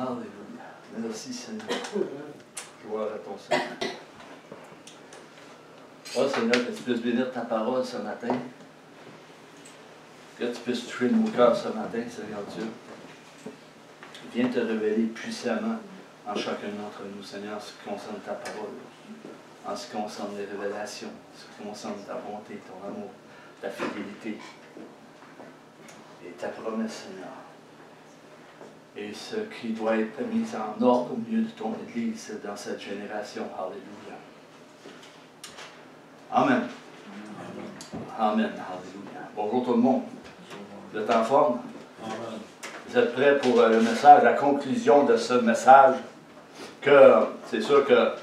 Alléluia. Merci Seigneur. Gloire à ton Seigneur. Oh Seigneur, que tu puisses bénir ta parole ce matin. Que tu puisses toucher nos cœurs ce matin, Seigneur Dieu. Viens te révéler puissamment en chacun d'entre nous, Seigneur, en ce qui concerne ta parole, en ce qui concerne les révélations, en ce qui concerne ta bonté, ton amour, ta fidélité et ta promesse, Seigneur. Et ce qui doit être mis en ordre au milieu de ton Église dans cette génération. Alléluia. Amen. Amen. Alléluia. Bonjour tout le monde. Vous êtes en forme? Vous êtes prêts pour euh, le message, la conclusion de ce message? Que c'est sûr que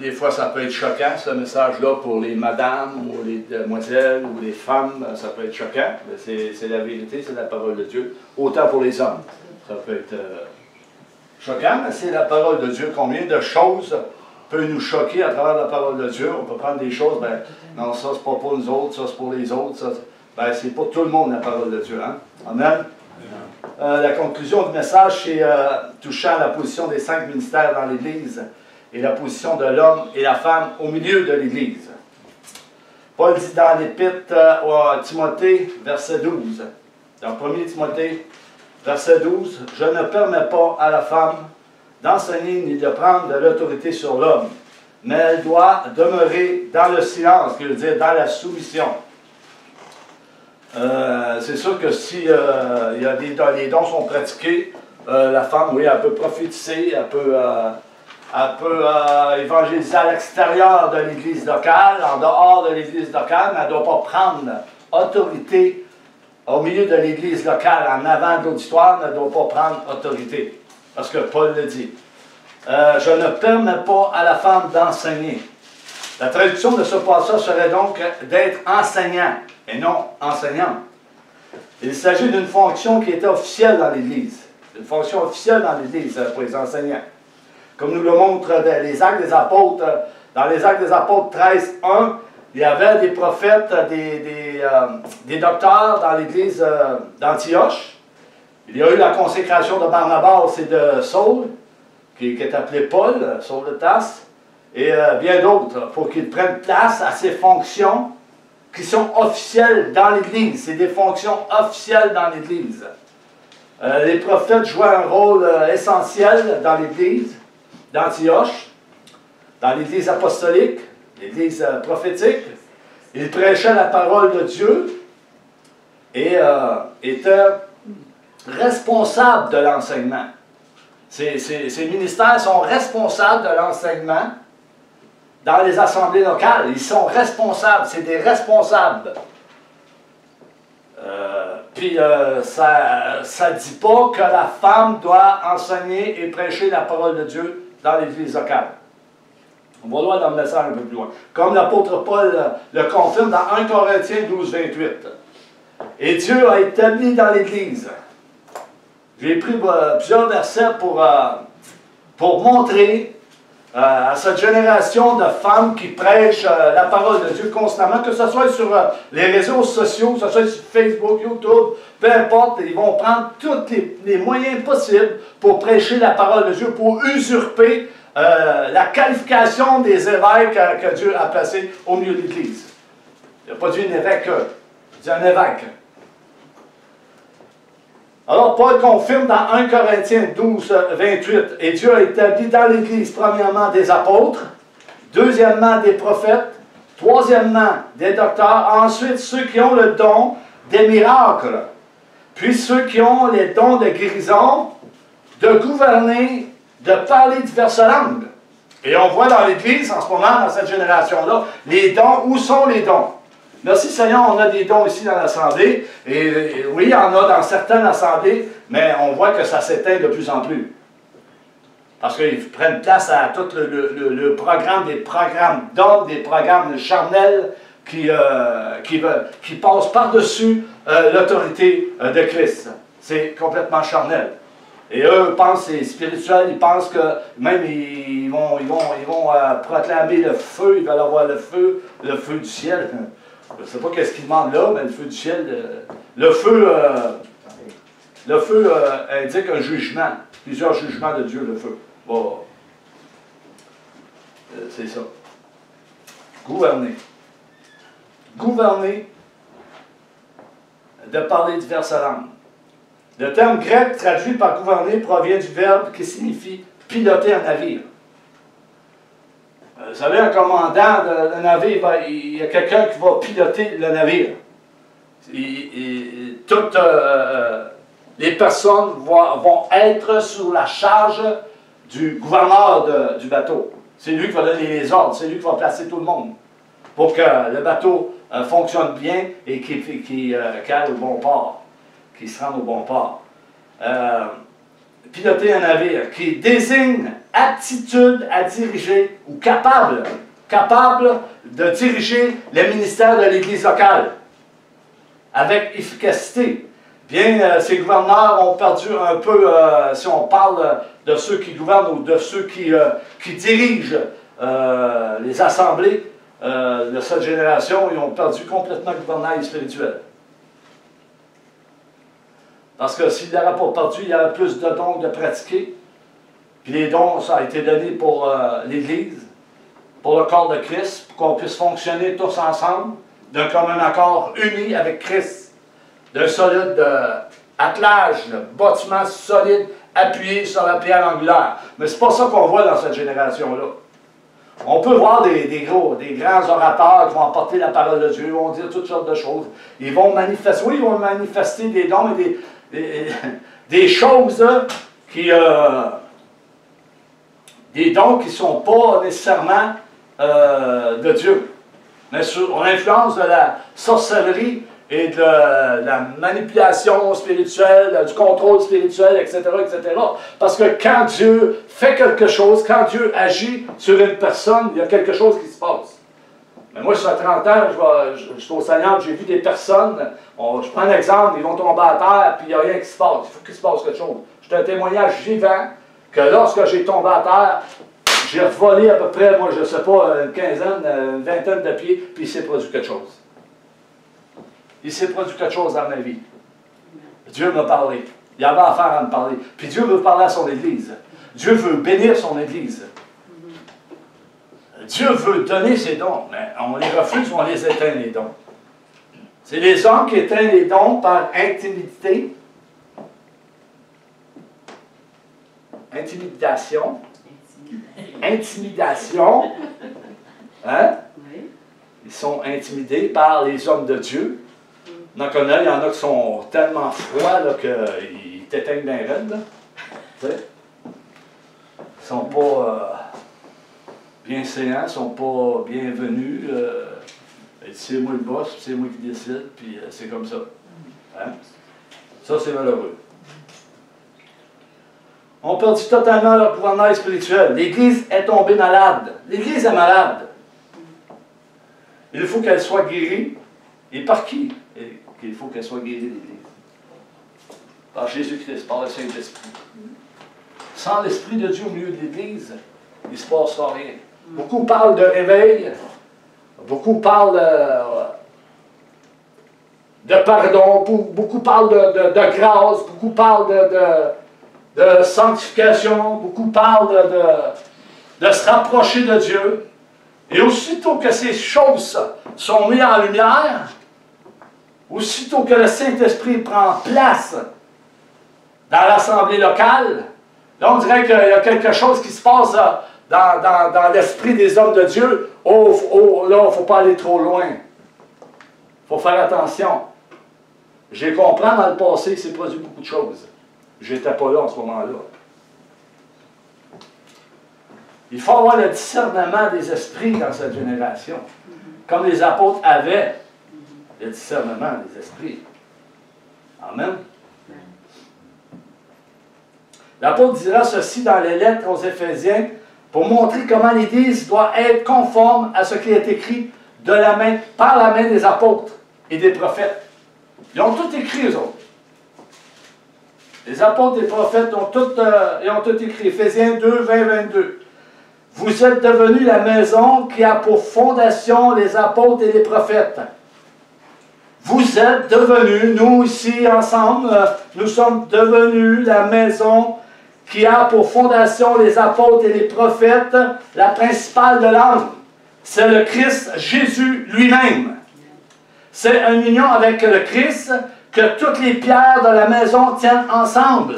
des fois ça peut être choquant, ce message-là, pour les madames ou les demoiselles ou les femmes, ça peut être choquant. Mais c'est la vérité, c'est la parole de Dieu. Autant pour les hommes. Ça peut être euh, choquant, mais c'est la parole de Dieu. Combien de choses peut nous choquer à travers la parole de Dieu? On peut prendre des choses, ben non, ça c'est pas pour nous autres, ça c'est pour les autres, ben, c'est pour tout le monde la parole de Dieu. Hein? Amen. Euh, la conclusion du message, c'est euh, touchant la position des cinq ministères dans l'Église et la position de l'homme et la femme au milieu de l'Église. Paul dit dans l'Épître euh, à Timothée, verset 12, dans 1 Timothée, verset 12, Je ne permets pas à la femme d'enseigner ni de prendre de l'autorité sur l'homme, mais elle doit demeurer dans le silence, ce qui dire dans la soumission. Euh, c'est sûr que si euh, des, les dons sont pratiqués, euh, la femme, oui, elle peut prophétiser, elle peut, elle peut évangéliser à l'extérieur de l'église locale, en dehors de l'église locale, mais elle ne doit pas prendre autorité au milieu de l'église locale, en avant de l'auditoire, ne doit pas prendre autorité. Parce que Paul le dit. je ne permets pas à la femme d'enseigner. La traduction de ce passage serait donc d'être enseignant et non enseignant. Il s'agit d'une fonction qui était officielle dans l'Église, une fonction officielle dans l'Église pour les enseignants. Comme nous le montrent les actes des apôtres, dans les actes des apôtres 13, 1, il y avait des prophètes, des, des, euh, docteurs dans l'Église euh, d'Antioche. Il y a eu la consécration de Barnabas et de Saul, qui, est appelé Paul, Saul de Tasse, et euh, bien d'autres, pour qu'ils prennent place à ces fonctions qui sont officielles dans l'Église. C'est des fonctions officielles dans l'Église. Les prophètes jouaient un rôle essentiel dans l'Église d'Antioche, dans l'Église apostolique, l'Église euh, prophétique. Ils prêchaient la parole de Dieu et étaient responsables de l'enseignement. ces, ministères sont responsables de l'enseignement dans les assemblées locales. Ils sont responsables, c'est des responsables. Euh, puis euh, ça ne dit pas que la femme doit enseigner et prêcher la parole de Dieu dans l'église locale. On va voir dans le message un peu plus loin. Comme l'apôtre Paul le confirme dans 1 Corinthiens 12, 28. Et Dieu a établi dans l'Église. J'ai pris euh, plusieurs versets pour, pour montrer euh, à cette génération de femmes qui prêchent euh, la parole de Dieu constamment, que ce soit sur euh, les réseaux sociaux, que ce soit sur Facebook, YouTube, peu importe, ils vont prendre tous les, moyens possibles pour prêcher la parole de Dieu, pour usurper la qualification des évêques que Dieu a placés au milieu de l'Église. Il n'a pas dit un évêque, il dit un évêque. Alors, Paul confirme dans 1 Corinthiens 12, 28, et Dieu a établi dans l'Église, premièrement, des apôtres, deuxièmement, des prophètes, troisièmement, des docteurs, ensuite ceux qui ont le don des miracles, puis ceux qui ont les dons de guérison, de gouverner, de parler diverses langues. Et on voit dans l'Église, en ce moment, dans cette génération-là, les dons, où sont les dons? Merci Seigneur, on a des dons ici dans l'Assemblée. Et, oui, il y en a dans certaines assemblées, mais on voit que ça s'éteint de plus en plus. Parce qu'ils prennent place à tout le, programme, des programmes d'ordre, des programmes charnels qui, euh, qui, passent par-dessus euh, l'autorité euh, de Christ. C'est complètement charnel. Et eux pensent c'est spirituel, ils pensent que même ils vont, ils vont, ils vont proclamer le feu, ils veulent avoir le feu, le feu du ciel. Je ne sais pas qu'est-ce qu'il demande là, mais le feu du ciel, le, feu, euh, Le feu euh, indique un jugement, plusieurs jugements de Dieu, le feu. Bon. Euh, c'est ça. Gouverner. Gouverner, de parler diverses langues. Le terme grec traduit par gouverner provient du verbe qui signifie piloter un navire. Euh, vous savez, un commandant de, navire, il y a quelqu'un qui va piloter le navire. Toutes euh, euh, les personnes vont, être sous la charge du gouverneur du bateau. C'est lui qui va donner les ordres, c'est lui qui va placer tout le monde pour que le bateau fonctionne bien et qu'il aille au bon port, qu'il se rende au bon port. Piloter un navire qui désigne aptitude à diriger ou capable, capable de diriger le ministère de l'Église locale avec efficacité. Bien, euh, ces gouverneurs ont perdu un peu, euh, si on parle de ceux qui gouvernent ou de ceux qui, euh, qui dirigent les assemblées de cette génération, ils ont perdu complètement le gouvernail spirituel. Parce que s'il n'aurait pas perdu, il y aurait plus de dons de pratiquer, puis les dons, ça a été donné pour euh, l'Église, pour le corps de Christ, pour qu'on puisse fonctionner tous ensemble, d'un commun accord uni avec Christ, d'un solide euh, attelage, d'un bâtiment solide, appuyé sur la pierre angulaire. Mais c'est pas ça qu'on voit dans cette génération-là. On peut voir des, gros, des grands orateurs qui vont apporter la parole de Dieu, vont dire toutes sortes de choses. Ils vont manifester, oui, ils vont manifester des dons et des, des, choses qui, euh, des dons qui ne sont pas nécessairement euh, de Dieu, mais sous l'influence de la sorcellerie et de la manipulation spirituelle, du contrôle spirituel, etc., etc. Parce que quand Dieu fait quelque chose, quand Dieu agit sur une personne, il y a quelque chose qui se passe. Mais moi, suis à 30 ans, je, suis au Seigneur, j'ai vu des personnes, je prends un exemple, ils vont tomber à terre, puis il n'y a rien qui se passe. Il faut qu'il se passe quelque chose. C'est un témoignage vivant que lorsque j'ai tombé à terre, j'ai volé à peu près, moi je ne sais pas, une quinzaine, une vingtaine de pieds, puis il s'est produit quelque chose. Il s'est produit quelque chose dans ma vie. Dieu m'a parlé. Il avait affaire à me parler. Puis Dieu veut parler à son Église. Dieu veut bénir son Église. Dieu veut donner ses dons, mais on les refuse ou on les éteint, les dons. C'est les hommes qui éteignent les dons par intimidité, intimidation. Intimidation. Hein? Ils sont intimidés par les hommes de Dieu. On en connaît, il y en a qui sont tellement froids qu'ils t'éteignent d'un raide. Ils ne sont pas euh, bien séants, ils ne sont pas bienvenus. Euh, c'est moi le boss, c'est moi qui décide, puis euh, c'est comme ça. Hein? Ça, c'est malheureux ont perdu totalement leur gouvernement spirituel. L'Église est tombée malade. L'Église est malade. Il faut qu'elle soit guérie. Et par qui? Il faut qu'elle soit guérie, l'Église Par Jésus-Christ, par le Saint-Esprit. Sans l'Esprit de Dieu au milieu de l'Église, il ne se passera rien. Beaucoup parlent de réveil. Beaucoup parlent de, pardon. Beaucoup parlent de, grâce. Beaucoup parlent de de sanctification, beaucoup parlent de, de, se rapprocher de Dieu. Et aussitôt que ces choses sont mises en lumière, aussitôt que le Saint-Esprit prend place dans l'assemblée locale, là on dirait qu'il y a quelque chose qui se passe dans, dans, l'esprit des hommes de Dieu. Oh, oh là, il ne faut pas aller trop loin. Il faut faire attention. J'ai compris dans le passé qu'il s'est produit beaucoup de choses. J'étais pas là en ce moment-là. Il faut avoir le discernement des esprits dans cette génération. Comme les apôtres avaient le discernement des esprits. Amen. L'apôtre dira ceci dans les lettres aux Éphésiens pour montrer comment l'Église doit être conforme à ce qui est écrit de la main, par la main des apôtres et des prophètes. Ils ont tout écrit, eux autres. Les apôtres et les prophètes ont tout, euh, ont tout écrit. Éphésiens 2, 20, 22. Vous êtes devenus la maison qui a pour fondation les apôtres et les prophètes. vous êtes devenus, nous ici ensemble, euh, nous sommes devenus la maison qui a pour fondation les apôtres et les prophètes, la principale de l'âme. C'est le Christ Jésus lui-même. C'est une union avec le Christ que toutes les pierres de la maison tiennent ensemble.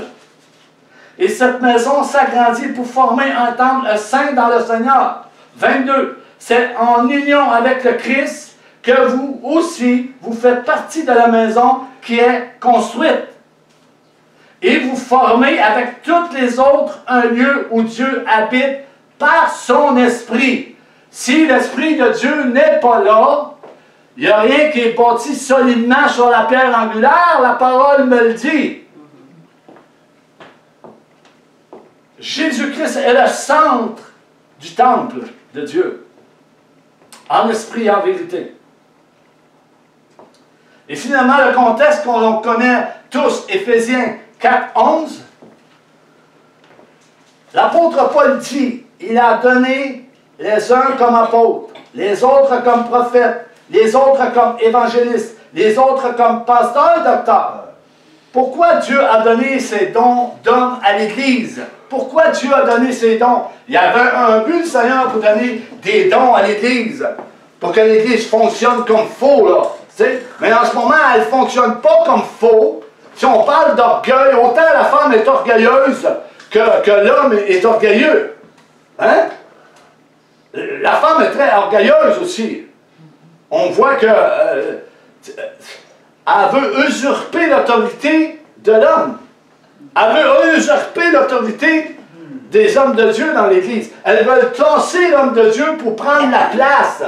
Et cette maison s'agrandit pour former un temple saint dans le Seigneur. 22. C'est en union avec le Christ que vous aussi, vous faites partie de la maison qui est construite. Et vous formez avec toutes les autres un lieu où Dieu habite par son esprit. Si l'esprit de Dieu n'est pas là, il n'y a rien qui est bâti solidement sur la pierre angulaire, la parole me le dit. Jésus-Christ est le centre du temple de Dieu, en esprit et en vérité. Et finalement, le contexte qu'on connaît tous, Éphésiens 4, 11, l'apôtre Paul dit, il a donné les uns comme apôtres, les autres comme prophètes, les autres comme évangélistes, les autres comme pasteurs, docteurs. Pourquoi Dieu a donné ces dons d'hommes à l'Église? Pourquoi Dieu a donné ces dons? Il y avait un but, le Seigneur, pour donner des dons à l'Église. Pour que l'Église fonctionne comme faux, là. Mais en ce moment, elle ne fonctionne pas comme faux. Si on parle d'orgueil, autant la femme est orgueilleuse que, l'homme est orgueilleux. Hein? La femme est très orgueilleuse aussi. On voit que euh, elle veut usurper l'autorité de l'homme. Elle veut usurper l'autorité des hommes de Dieu dans l'Église. Elle veut tasser l'homme de Dieu pour prendre la place.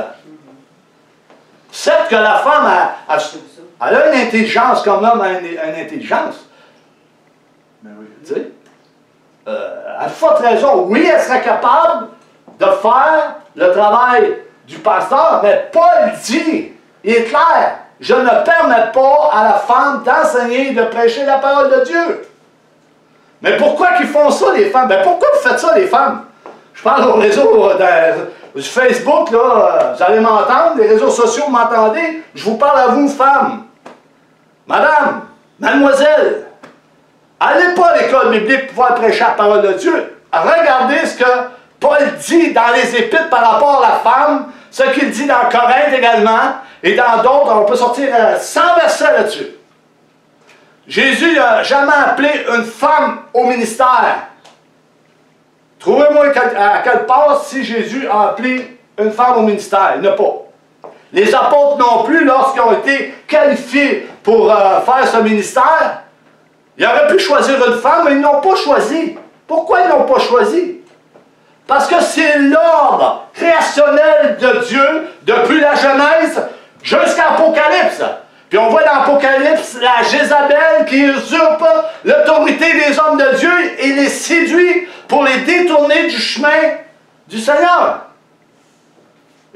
Certes que la femme a, une intelligence comme l'homme a une, intelligence. Mais oui. Tu sais, euh, à forte raison, oui, elle serait capable de faire le travail du pasteur, mais Paul dit, il est clair, je ne permets pas à la femme d'enseigner et de prêcher la parole de Dieu. Mais pourquoi qu'ils font ça, les femmes? Ben pourquoi vous faites ça, les femmes? Je parle au réseau euh, du Facebook, là, euh, vous allez m'entendre, les réseaux sociaux, m'entendez? Je vous parle à vous, femmes. Madame, mademoiselle, allez pas à l'école biblique pour pouvoir prêcher la parole de Dieu. Regardez ce que Paul dit dans les épîtres par rapport à la femme, ce qu'il dit dans Corinthe également, et dans d'autres, on peut sortir 100 euh, versets là-dessus. Jésus n'a jamais appelé une femme au ministère. Trouvez-moi à quelle part si Jésus a appelé une femme au ministère. Il n'a pas. Les apôtres non plus, lorsqu'ils ont été qualifiés pour euh, faire ce ministère, ils auraient pu choisir une femme, mais ils n'ont pas choisi. Pourquoi ils n'ont pas choisi? Parce que c'est l'ordre créationnel de Dieu depuis la Genèse jusqu'à l'Apocalypse. Puis on voit dans l'Apocalypse la Jézabel qui usurpe l'autorité des hommes de Dieu et les séduit pour les détourner du chemin du Seigneur.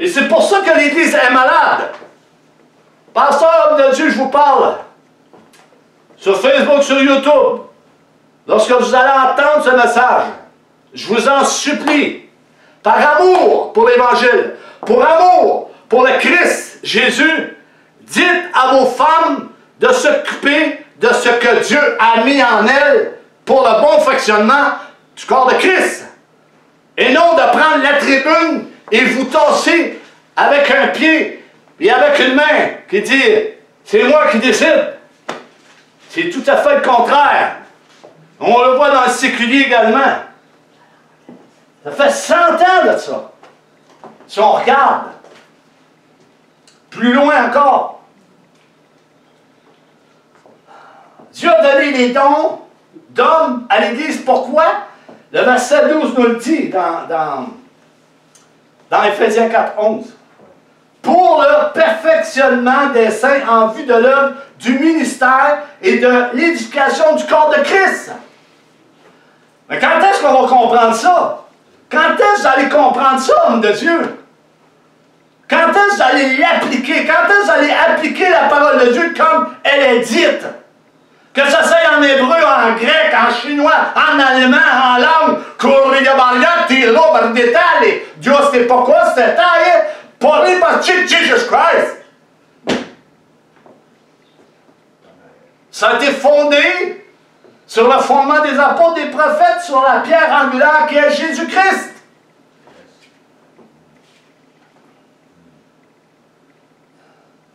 Et c'est pour ça que l'Église est malade. Pasteur de Dieu, je vous parle. Sur Facebook, sur YouTube. Lorsque vous allez entendre ce message, je vous en supplie, par amour pour l'Évangile, pour amour pour le Christ Jésus, dites à vos femmes de s'occuper de ce que Dieu a mis en elles pour le bon fonctionnement du corps de Christ. Et non de prendre la tribune et vous tasser avec un pied et avec une main qui dit c'est moi qui décide. C'est tout à fait le contraire. On le voit dans le séculier également. Ça fait 100 ans de ça. Si on regarde, plus loin encore, Dieu a donné les dons d'hommes à l'Église. Pourquoi? Le verset 12 nous le dit dans, dans Ephésiens 4, 11. Pour le perfectionnement des saints en vue de l'œuvre du ministère et de l'éducation du corps de Christ. Mais quand est-ce qu'on va comprendre ça? Quand est-ce que vous allez comprendre ça, homme de Dieu? Quand est-ce que vous allez l'appliquer? Quand est-ce que vous allez appliquer la parole de Dieu comme elle est dite? Que ça soit en hébreu, en grec, en chinois, en allemand, en langue, Dieu c'est pourquoi c'était taillé, parlé par Jesus Christ. Ça a été fondé sur le fondement des apôtres, des prophètes, sur la pierre angulaire qui est Jésus-Christ.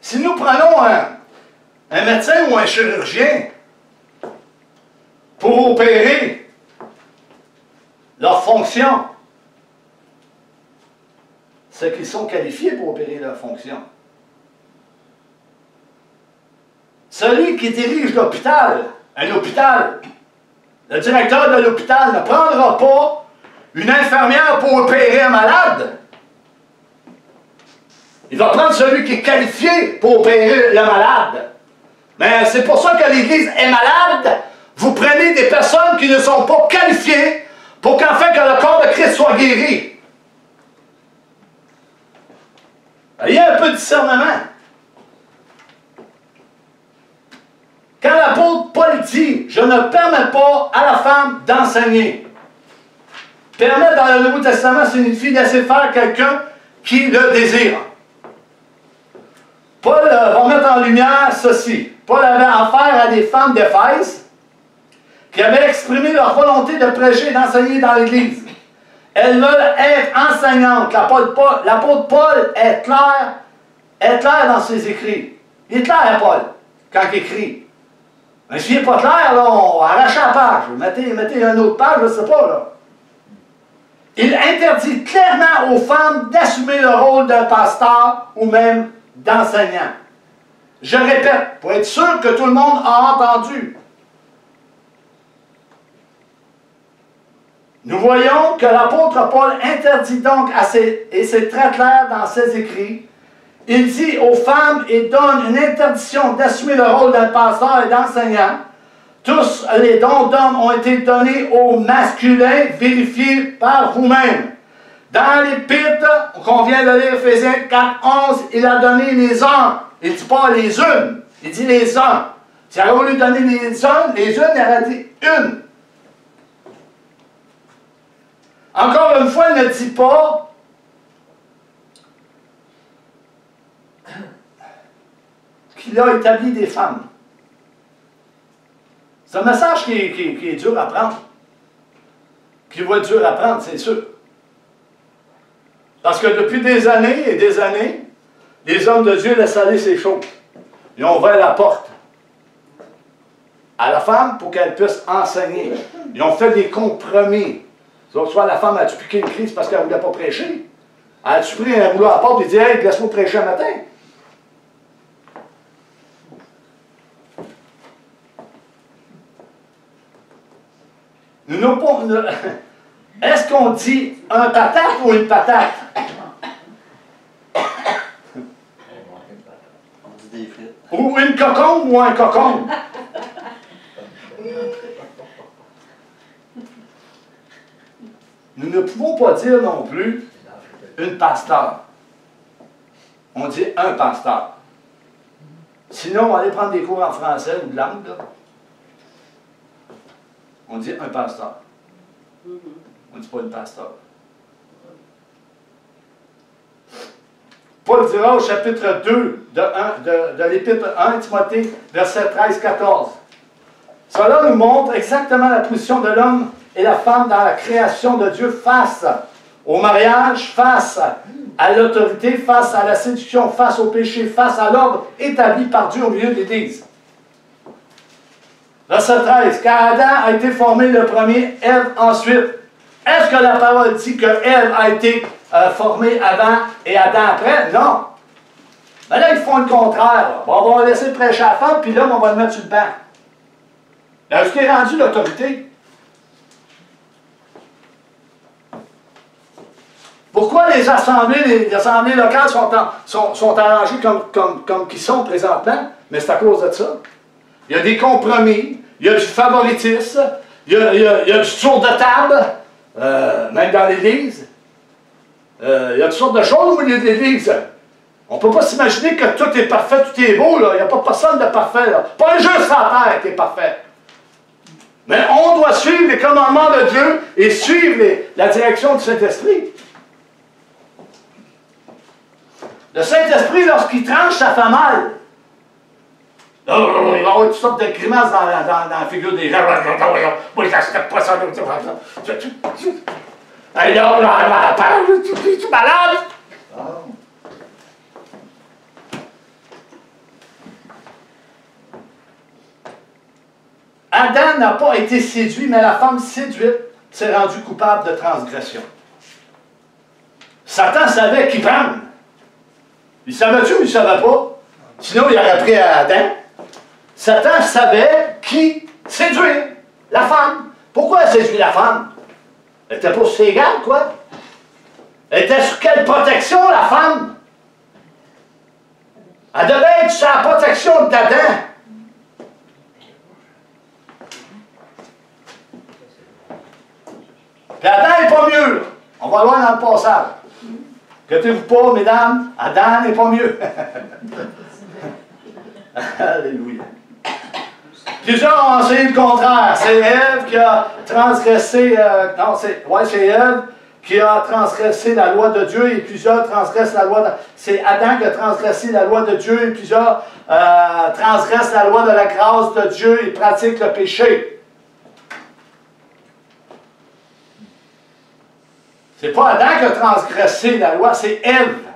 Si nous prenons un, un médecin ou un chirurgien opérer leur fonction, c'est qu'ils sont qualifiés pour opérer leur fonction. Celui qui dirige l'hôpital, un hôpital, le directeur de l'hôpital ne prendra pas une infirmière pour opérer un malade. Il va prendre celui qui est qualifié pour opérer le malade. Mais c'est pour ça que l'Église est malade. Vous prenez des personnes qui ne sont pas qualifiées pour qu'en fait que le corps de Christ soit guéri. Il y a un peu de discernement. Quand l'apôtre Paul dit Je ne permets pas à la femme d'enseigner. Permettre dans le Nouveau Testament signifie laisser faire quelqu'un qui le désire. Paul euh, va mettre en lumière ceci. Paul avait affaire à des femmes d'Éphèse qui avaient exprimé leur volonté de prêcher et d'enseigner dans l'Église. Elles veulent être enseignantes. L'apôtre Paul, Paul est clair, est clair dans ses écrits. Il est clair, Paul, quand il écrit. Mais s'il n'est pas clair, là, on arrache la page. Mettez, mettez une autre page, je ne sais pas. Là. Il interdit clairement aux femmes d'assumer le rôle d'un pasteur ou même d'enseignant. Je répète, pour être sûr que tout le monde a entendu. Nous voyons que l'apôtre Paul interdit donc, à ses, et c'est très clair dans ses écrits, il dit aux femmes et donne une interdiction d'assumer le rôle d'un pasteur et d'enseignant. Tous les dons d'hommes ont été donnés aux masculins, vérifiés par vous-même. Dans l'épître qu'on vient de lire, Ephésiens 4, 11, il a donné les uns. Il ne dit pas les unes, il dit les uns. S'il avait voulu donner les uns, les unes, il aurait dit une. Encore une fois, ne dit pas qu'il a établi des femmes. C'est un message qui est, dur à prendre. Qui va être dur à prendre, c'est sûr. Parce que depuis des années et des années, les hommes de Dieu laissent aller ces choses. Ils ont ouvert la porte à la femme pour qu'elle puisse enseigner. Ils ont fait des compromis. Soit la femme a-tu piqué une crise parce qu'elle ne voulait pas prêcher? A-tu pris un rouleau à la porte et dit Hey, laisse-moi prêcher un matin? Nous Est-ce qu'on dit un patate ou une patate? On dit des frites. Ou une cocombe ou un cocombe? Nous ne pouvons pas dire non plus une pasteur. On dit un pasteur. Sinon, on va aller prendre des cours en français ou de langue. On dit un pasteur. On ne dit pas une pasteur. Paul dira au chapitre 2 de, de, de l'épître 1 Timothée, verset 13-14. Cela nous montre exactement la position de l'homme et la femme dans la création de Dieu face au mariage, face à l'autorité, face à la séduction, face au péché, face à l'ordre établi par Dieu au milieu de l'Église. Verset 13. Car Adam a été formé le premier, Ève ensuite. Est-ce que la parole dit que Ève a été euh, formée avant et Adam après? Non. Mais là, ils font le contraire. on va laisser prêcher à la femme, puis l'homme, on va le mettre sur le banc. Est-ce qu'il est rendu l'autorité? Pourquoi les assemblées, les assemblées locales sont, sont, arrangées comme, comme, comme qu'ils sont présentement? Mais c'est à cause de ça. Il y a des compromis, il y a du favoritisme, il y a, il y a, du tour de table, euh, même dans l'Église. Euh, il y a toutes sortes de choses au milieu de l'Église. On ne peut pas s'imaginer que tout est parfait, tout est beau. Là. Il n'y a pas personne de parfait. Là. Pas un juste à terre qui est parfait. Mais on doit suivre les commandements de Dieu et suivre la direction du Saint-Esprit. Le Saint-Esprit, lorsqu'il tranche, ça fait mal. il va y avoir toutes sortes de grimaces dans, la- dans- dans la figure des gens. Moi, j'accepte pas ça. Hey, là, là, tu es malade? Ah. Adam n'a pas été séduit, mais la femme séduite s'est rendue coupable de transgression. Satan savait qui prendre. Il savait-tu ou il savait pas? Sinon, il aurait pris à Adam. Satan savait qui séduire. La femme. Pourquoi elle séduit la femme? Elle était pas sur ses gardes, quoi? Elle était sur quelle protection, la femme? Elle devait être sur la protection d'Adam. Puis Adam n'est pas mieux. On va le voir dans le passage. Inquiétez-vous pas, mesdames, Adam n'est pas mieux. Alléluia. Plusieurs ont enseigné le contraire. C'est Ève qui a transgressé. euh, non, c'est ouais, c'est Ève qui a transgressé la loi de Dieu et plusieurs transgressent la loi de. C'est Adam qui a transgressé la loi de Dieu et plusieurs transgressent la loi de la grâce de Dieu et pratiquent le péché. C'est pas Adam qui a transgressé la loi, c'est Ève.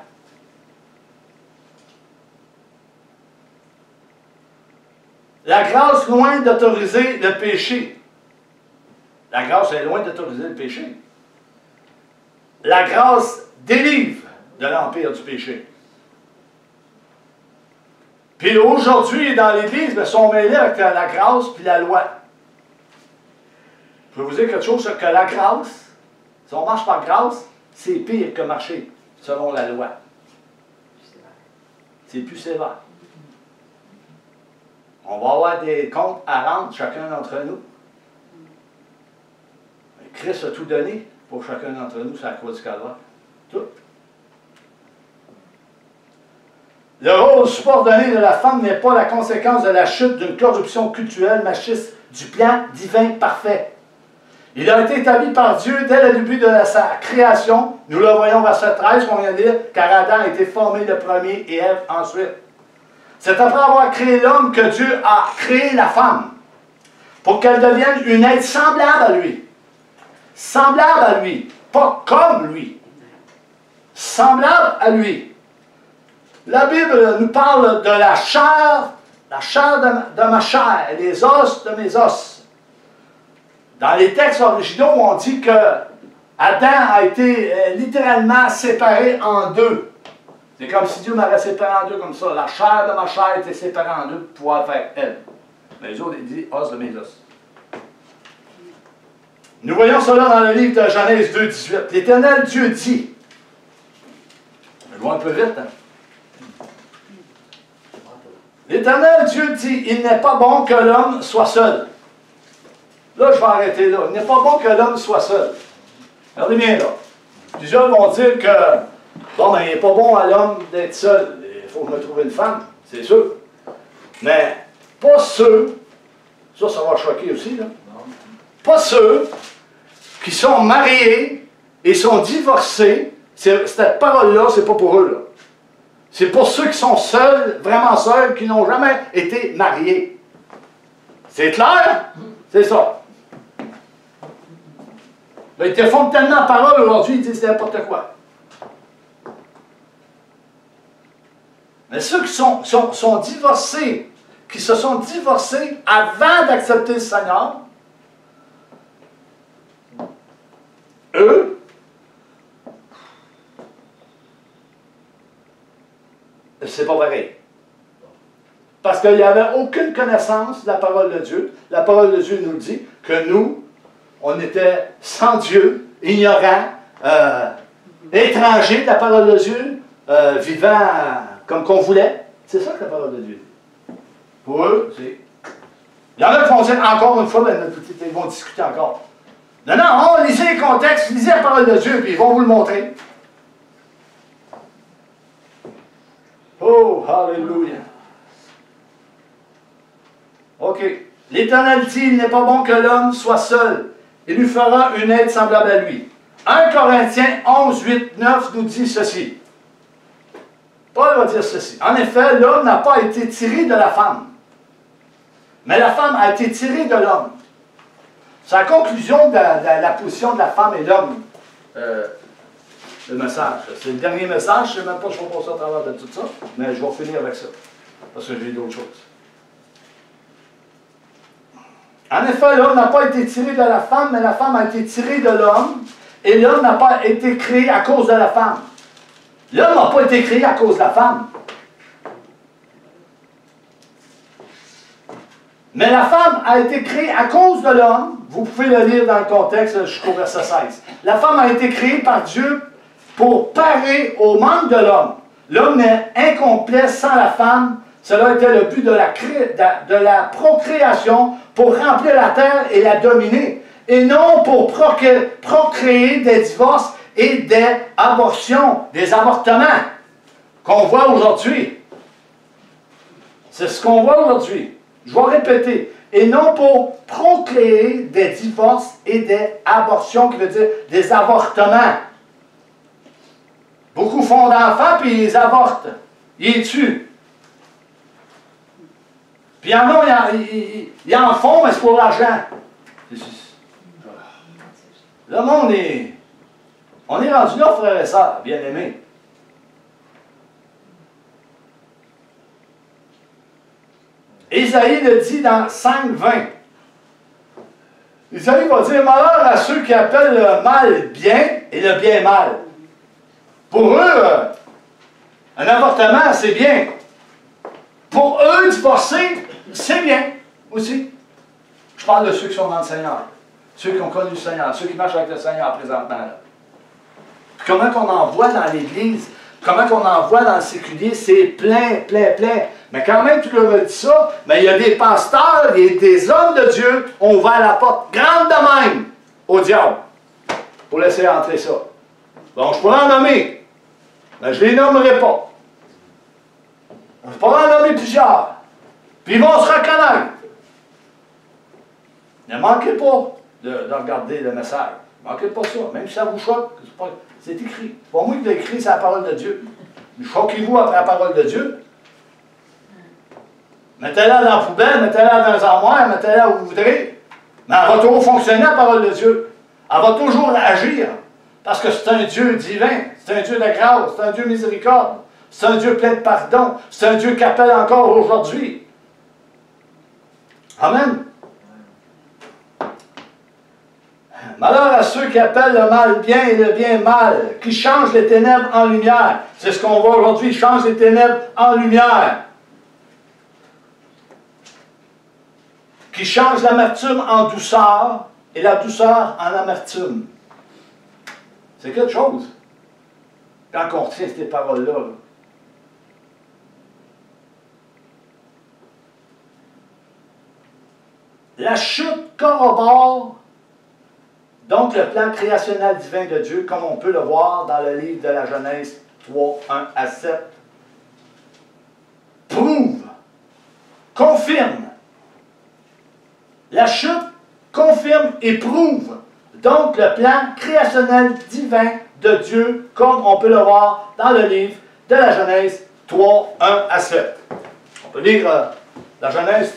La grâce loin d'autoriser le péché. La grâce est loin d'autoriser le péché. La grâce délivre de l'empire du péché. Puis aujourd'hui, dans l'Église, ben, ils sont mêlés avec la, grâce puis la loi. Je vais vous dire quelque chose, que la grâce, si on marche par grâce, c'est pire que marcher selon la loi. C'est plus sévère. On va avoir des comptes à rendre, chacun d'entre nous. Christ a tout donné pour chacun d'entre nous sur la croix du calvaire. Tout. Le rôle subordonné de la femme n'est pas la conséquence de la chute d'une corruption culturelle machiste du plan divin parfait. Il a été établi par Dieu dès le début de sa création. Nous le voyons verset 13 qu'on vient de dire, car Adam a été formé le premier et Ève ensuite. C'est après avoir créé l'homme que Dieu a créé la femme pour qu'elle devienne une être semblable à lui. Semblable à lui, pas comme lui. Semblable à lui. La Bible nous parle de la chair, la chair de ma, de ma chair les os de mes os. Dans les textes originaux, on dit que Adam a été euh, littéralement séparé en deux. C'est comme si Dieu m'avait séparé en deux comme ça. La chair de ma chair était séparée en deux pour pouvoir faire elle. Mais les autres, il dit os de mes os. Nous voyons cela dans le livre de Genèse 2, 18. L'Éternel Dieu dit. Je vois un peu vite, hein? L'Éternel Dieu dit, il n'est pas bon que l'homme soit seul. Là, je vais arrêter là. Il n'est pas bon que l'homme soit seul. Regardez bien là. Plusieurs vont dire que, bon, ben, il n'est pas bon à l'homme d'être seul. Il faut me trouver une femme, c'est sûr. Mais pas ceux, ça, ça va choquer aussi, là. Pas ceux qui sont mariés et sont divorcés. Cette parole-là, c'est pas pour eux, là. C'est pour ceux qui sont seuls, vraiment seuls, qui n'ont jamais été mariés. C'est clair? C'est ça. Ben, ils te font tellement parole aujourd'hui, ils disent n'importe quoi. Mais ceux qui sont, sont, sont divorcés, qui se sont divorcés avant d'accepter le Seigneur, eux, c'est pas pareil. Parce qu'il n'y avait aucune connaissance de la parole de Dieu. La parole de Dieu nous dit que nous, on était sans Dieu, ignorants, euh, étrangers de la parole de Dieu, euh, vivant comme qu'on voulait. C'est ça que la parole de Dieu dit. Pour eux, c'est. Il y en a qui vont dire encore une fois, mais ils vont discuter encore. Non, non, on lisez les contextes, lisez la parole de Dieu, puis ils vont vous le montrer. Oh, hallelujah. OK. L'Éternel dit, il n'est pas bon que l'homme soit seul. Il lui fera une aide semblable à lui. 1 Corinthiens 11, 8, 9 nous dit ceci. Paul va dire ceci. En effet, l'homme n'a pas été tiré de la femme, Mais la femme a été tirée de l'homme. C'est la conclusion de la, position de la femme et l'homme. Euh, le message. C'est le dernier message. Je ne sais même pas si je vais passer à travers de tout ça, mais je vais finir avec ça. Parce que j'ai d'autres choses. En effet, l'homme n'a pas été tiré de la femme, mais la femme a été tirée de l'homme. Et l'homme n'a pas été créé à cause de la femme. L'homme n'a pas été créé à cause de la femme. Mais la femme a été créée à cause de l'homme. Vous pouvez le lire dans le contexte jusqu'au verset 16. La femme a été créée par Dieu pour parer au manque de l'homme. L'homme est incomplet sans la femme. Cela était le but de la, procréation pour remplir la terre et la dominer. Et non pour procréer des divorces et des abortions, des avortements qu'on voit aujourd'hui. C'est ce qu'on voit aujourd'hui. Je vais répéter. Et non pour procréer des divorces et des abortions, qui veut dire des avortements. Beaucoup font d'enfants, puis ils avortent. Ils tuent. Puis il y en a, ils, en font, mais c'est pour l'argent. Le monde est... On est rendu là, frère et sœurs, bien-aimés. Isaïe le dit dans 5, 20. Isaïe va dire malheur à ceux qui appellent le mal bien et le bien mal. Pour eux, euh, un avortement, c'est bien. Pour eux, divorcer, c'est bien aussi. Je parle de ceux qui sont dans le Seigneur, ceux qui ont connu le Seigneur, ceux qui marchent avec le Seigneur présentement. comment qu'on en voit dans l'Église, comment qu'on en voit dans le séculier, c'est plein, plein, plein. Mais quand même, tu leur dit ça, mais il y a des pasteurs et des hommes de Dieu, on va à la porte grande de même au diable pour laisser entrer ça. Bon, je pourrais en nommer, mais je ne les nommerai pas. Je pourrais en nommer plusieurs. Vont se reconnaître. Ne manquez pas de, regarder le message. Ne manquez pas ça. Même si ça vous choque, c'est écrit. Pour moi qui l'ai écrit, c'est la parole de Dieu. Choquez-vous après la parole de Dieu. Mettez-la dans la poubelle, mettez-la dans les armoires, mettez-la où vous voudrez. Mais elle va toujours fonctionner, la parole de Dieu. Elle va toujours agir. Parce que c'est un Dieu divin, c'est un Dieu de grâce, c'est un Dieu miséricorde, c'est un Dieu plein de pardon, c'est un Dieu qui appelle encore aujourd'hui. Amen. Malheur à ceux qui appellent le mal bien et le bien mal, qui changent les ténèbres en lumière. C'est ce qu'on voit aujourd'hui, change les ténèbres en lumière. qui change l'amertume en douceur et la douceur en amertume. C'est quelque chose quand on retient ces paroles-là. La chute corrobore donc le plan créationnel divin de Dieu, comme on peut le voir dans le livre de la Genèse 3, 1 à 7. Prouve, confirme la chute confirme et prouve donc le plan créationnel divin de Dieu, comme on peut le voir dans le livre de la Genèse 3, 1 à 7. On peut lire euh, la Genèse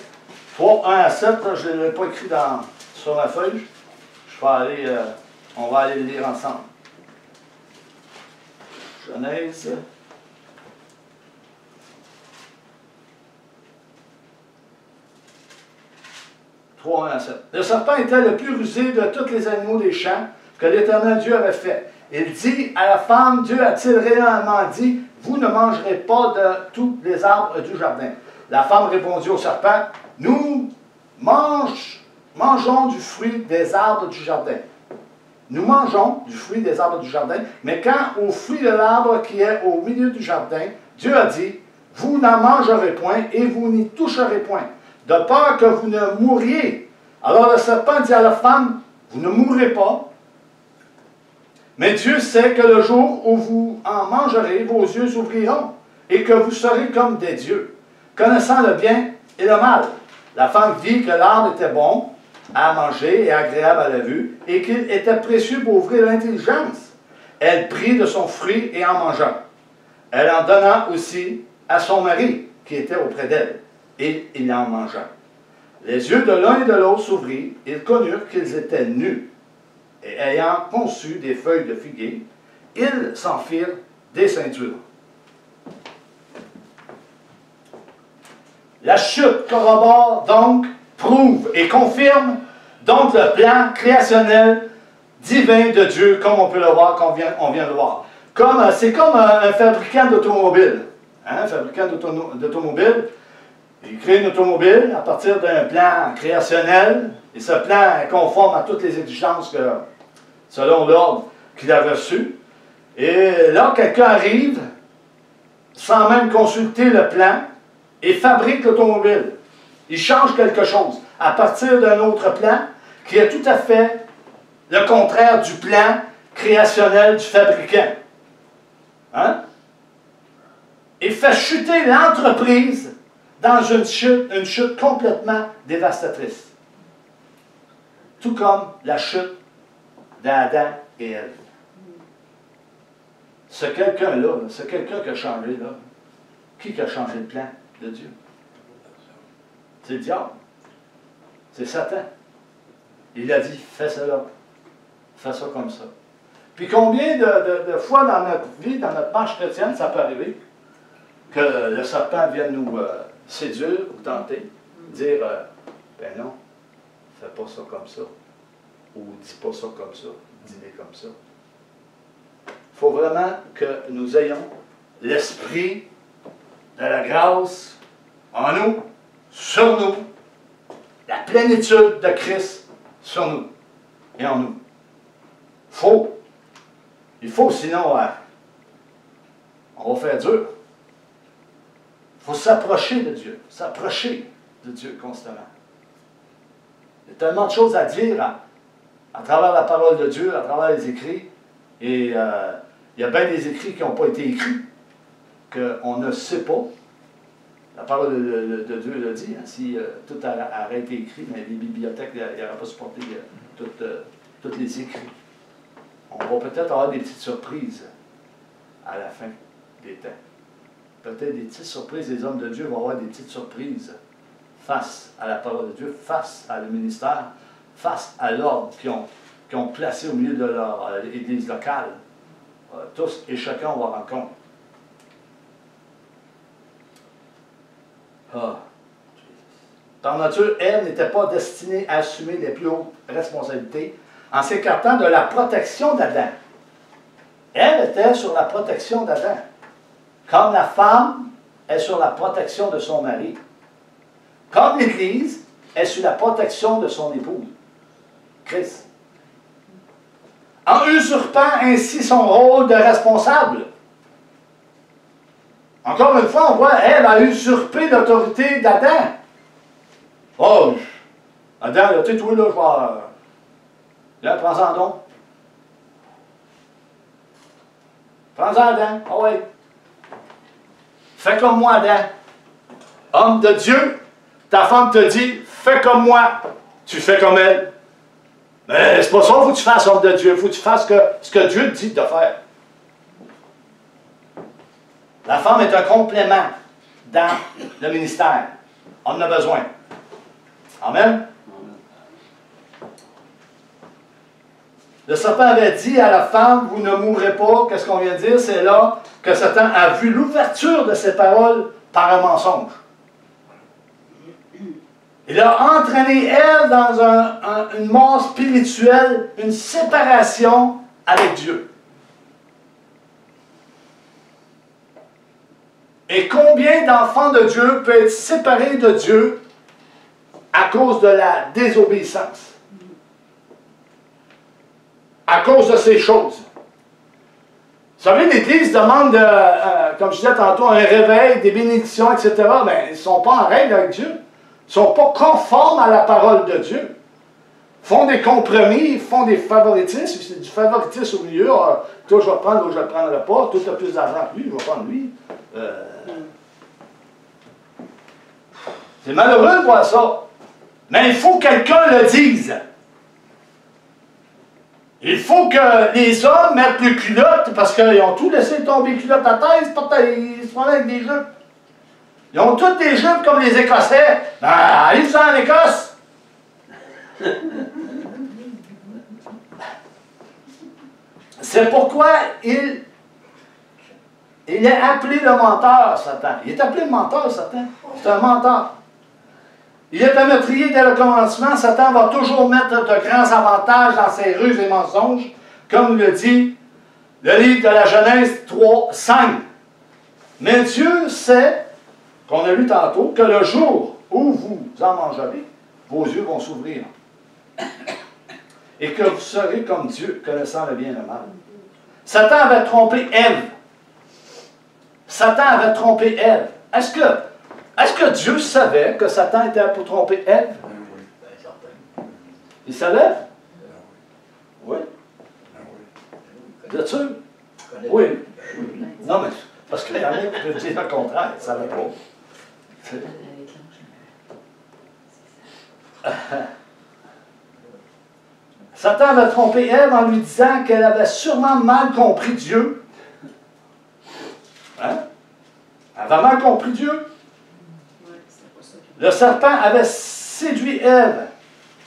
3, 1 à 7. je ne l'ai pas écrit dans, sur ma feuille. Je vais aller, euh, on va aller le lire ensemble. Genèse 3, 1 7. Le serpent était le plus rusé de tous les animaux des champs que l'Éternel Dieu avait fait. Il dit à la femme, Dieu a-t-il réellement dit, vous ne mangerez pas de tous les arbres du jardin. La femme répondit au serpent, nous mangeons du fruit des arbres du jardin. Nous mangeons du fruit des arbres du jardin, mais quand au fruit de l'arbre qui est au milieu du jardin, Dieu a dit, vous n'en mangerez point et vous n'y toucherez point de peur que vous ne mouriez. Alors le serpent dit à la femme, vous ne mourrez pas, mais Dieu sait que le jour où vous en mangerez, vos yeux s'ouvriront, et que vous serez comme des dieux, connaissant le bien et le mal. La femme vit que l'arbre était bon à manger et agréable à la vue, et qu'il était précieux pour ouvrir l'intelligence. Elle prit de son fruit et en mangea. Elle en donna aussi à son mari, qui était auprès d'elle et il en mangea. Les yeux de l'un et de l'autre s'ouvrirent, ils connurent qu'ils étaient nus. Et ayant conçu des feuilles de figuier, ils s'en firent des ceintures. La chute corrobore donc, prouve et confirme donc le plan créationnel divin de Dieu, comme on peut le voir, qu'on vient, on vient de voir. Comme, euh, c'est comme un, fabricant d'automobile. Hein, un fabricant d'automobile, il crée une automobile à partir d'un plan créationnel, et ce plan est conforme à toutes les exigences que, selon l'ordre qu'il a reçu. Et là, quelqu'un arrive, sans même consulter le plan, et fabrique l'automobile. Il change quelque chose à partir d'un autre plan qui est tout à fait le contraire du plan créationnel du fabricant. Hein? Et fait chuter l'entreprise dans une chute, une chute complètement dévastatrice. Tout comme la chute d'Adam et Ève. Ce quelqu'un-là, ce quelqu'un qui a changé là, qui a changé le plan? De Dieu? C'est le diable. C'est Satan. Il a dit, fais cela. Fais ça comme ça. Puis combien de, fois dans notre vie, dans notre marche chrétienne, ça peut arriver que le serpent vienne nous euh, séduire ou tenter, dire, euh, ben non, fais pas ça comme ça. Ou dis pas ça comme ça, dis-le comme ça il faut vraiment que nous ayons l'esprit de la grâce en nous, sur nous, la plénitude de Christ sur nous et en nous. Faut. Il faut, sinon, euh, on va faire dur. Il faut s'approcher de Dieu, s'approcher de Dieu constamment. Il y a tellement de choses à dire à, travers la parole de Dieu, à travers les écrits. Et euh, il y a bien des écrits qui n'ont pas été écrits, qu'on ne sait pas. La parole de, Dieu le dit, hein, si euh, tout aurait été écrit, mais les bibliothèques n'auraient pas supporté euh, euh, toutes les écrits. On va peut-être avoir des petites surprises à la fin des temps. Peut-être des petites surprises, les hommes de Dieu vont avoir des petites surprises face à la parole de Dieu, face à le ministère, face à l'ordre qu'ils ont, placé au milieu de leur église locale. Euh, tous et chacun, va rendre Ah, Par nature, elle n'était pas destinée à assumer les plus hautes responsabilités en s'écartant de la protection d'Adam. Elle était sur la protection d'Adam, comme la femme est sur la protection de son mari, comme l'Église est sur la protection de son épouse, Christ en usurpant ainsi son rôle de responsable. Encore une fois, on voit, elle a usurpé l'autorité d'Adam. Oh, Adam, tu sais, toi, là, je vais... Là, prends-en donc. Prends-en, Adam. Ah oh, oui. Fais comme moi, Adam. Homme de Dieu, ta femme te dit, fais comme moi. Tu fais comme elle. Mais c'est pas ça, il faut que tu fasses l'ordre de Dieu. Il faut que tu fasses ce que Dieu te dit de faire. La femme est un complément dans le ministère. On en a besoin. Amen. Le serpent avait dit à la femme, vous ne mourrez pas. Qu'est-ce qu'on vient de dire? C'est là que Satan a vu l'ouverture de ses paroles par un mensonge. Il a entraîné elle dans une mort spirituelle, une séparation avec Dieu. Et combien d'enfants de Dieu peuvent être séparés de Dieu à cause de la désobéissance? À cause de ces choses. Vous savez, l'Église demande, euh, comme je disais tantôt, un réveil, des bénédictions, etc., mais ils ne sont pas en règle avec Dieu ne sont pas conformes à la parole de Dieu. font des compromis, font des favoritismes. C'est du favoritisme au milieu. Ah, toi, je vais prendre, toi, je ne le prendrai pas. Toi, tu as plus d'argent que lui, je vais prendre lui. Euh, c'est malheureux de voir ça. Mais il faut que quelqu'un le dise. Il faut que les hommes mettent les culottes parce qu'ils ont tout laissé tomber culottes à terre, ils se avec des jeux. Ils ont toutes des jupes comme les Écossais. Ben, allez-vous en Écosse. C'est pourquoi il, il est appelé le menteur, Satan. Il est appelé le menteur, Satan. C'est un menteur. Il est un meurtrier dès le commencement. Satan va toujours mettre de grands avantages dans ses ruses et mensonges, comme le dit le livre de la Genèse 3, 5. Mais Dieu sait, qu'on a lu tantôt, que le jour où vous en mangerez, vos yeux vont s'ouvrir. Et que vous serez comme Dieu, connaissant le bien et le mal. Satan avait trompé Ève. Satan avait trompé Ève. Est-ce que, est que Dieu savait que Satan était pour tromper Ève? Il savait? Oui. Vous êtes sûr? Oui. Non, mais parce qu'il y en a qui peuvent dire le contraire. Ça ne pas. Satan avait trompé Ève en lui disant qu'elle avait sûrement mal compris Dieu. Hein? Elle avait mal compris Dieu? Le serpent avait séduit Ève.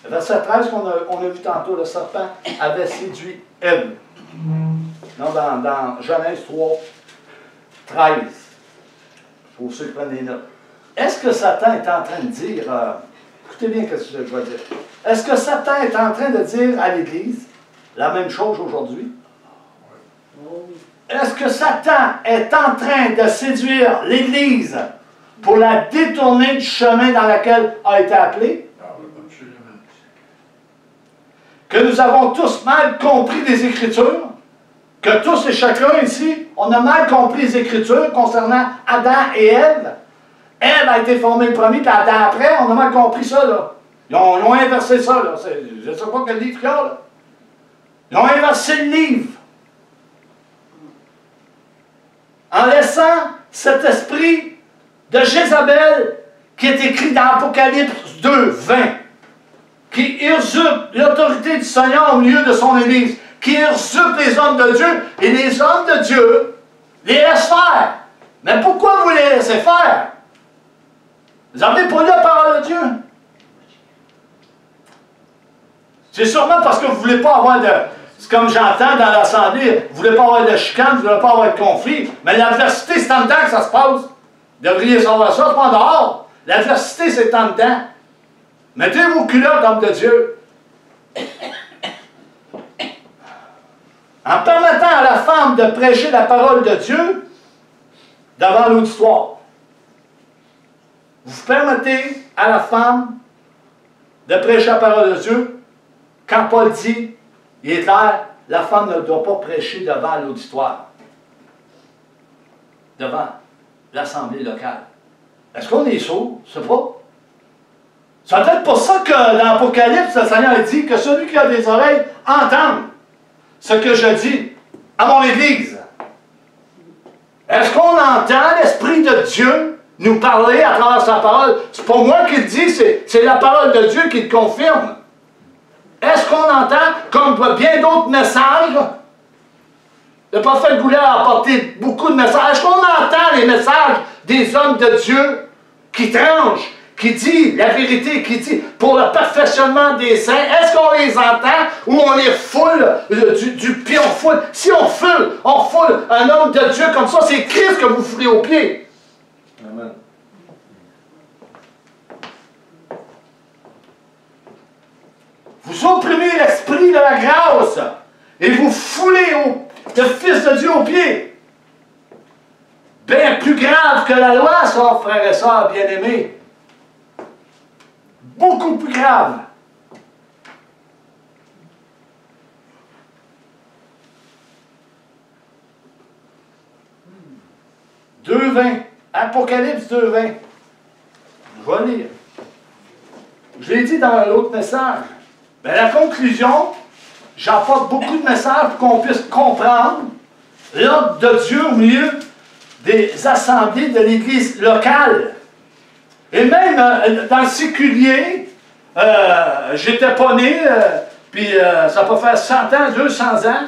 Verset 13 qu'on a, on a vu tantôt, le serpent avait séduit Ève. Non, dans, dans Genèse 3, 13. Pour ceux qui prennent des notes. Est-ce que Satan est en train de dire, euh, écoutez bien ce que je vais dire, est-ce que Satan est en train de dire à l'Église la même chose aujourd'hui? Est-ce que Satan est en train de séduire l'Église? Pour la détourner du chemin dans lequel a été appelée? Que nous avons tous mal compris les Écritures? Que tous et chacun ici, on a mal compris les Écritures concernant Adam et Ève? Ève a été formée le premier, puis Adam après, on a mal compris ça, là. Ils ont, inversé ça, là. Je ne sais pas quel livre il y a, là. Ils ont inversé le livre. En laissant cet esprit de Jézabel qui est écrit dans Apocalypse 2, 20, qui usurpe l'autorité du Seigneur au milieu de son Église, qui usurpe les hommes de Dieu, et les hommes de Dieu les laissent faire. Mais pourquoi vous les laissez faire? Vous n'avez pas la parole de Dieu? C'est sûrement parce que vous ne voulez pas avoir de... C'est comme j'entends dans l'Assemblée, vous ne voulez pas avoir de chicane, vous ne voulez pas avoir de conflit. Mais l'adversité, c'est en dedans que ça se passe. Devriez savoir ça, c'est pas dehors. L'adversité, c'est en dedans. Mettez vos culottes, homme de Dieu. En permettant à la femme de prêcher la parole de Dieu devant l'auditoire. Vous permettez à la femme de prêcher la parole de Dieu quand Paul dit, il est clair, la femme ne doit pas prêcher devant l'auditoire, devant l'assemblée locale. Est-ce qu'on est sourd? Je sais pas. C'est peut-être pour ça que dans l'Apocalypse, le Seigneur dit que celui qui a des oreilles entende ce que je dis à mon Église. Est-ce qu'on entend l'Esprit de Dieu nous parler à travers sa parole? C'est pas moi qui le dis, c'est la parole de Dieu qui le confirme. Est-ce qu'on entend, comme bien d'autres messages, le prophète Goulet a apporté beaucoup de messages. Est-ce qu'on entend les messages des hommes de Dieu qui tranchent, qui disent la vérité, qui dit pour le perfectionnement des saints? Est-ce qu'on les entend ou on les foule euh, du, du pied, on foule? Si on foule, on foule un homme de Dieu comme ça, c'est Christ que vous foulez au pied. Amen. Vous opprimez l'esprit de la grâce et vous foulez le Fils de Dieu aux pieds. Bien plus grave que la loi, ça, frères et sœurs bien-aimés. Beaucoup plus grave. Deux vingt. Apocalypse 2.20. Je vais lire. Je l'ai dit dans l'autre message. Mais la conclusion, j'apporte beaucoup de messages pour qu'on puisse comprendre l'ordre de Dieu au milieu des assemblées de l'Église locale. Et même euh, dans le séculier, euh, j'étais pas né, euh, puis ça peut faire 100 ans, 200 ans,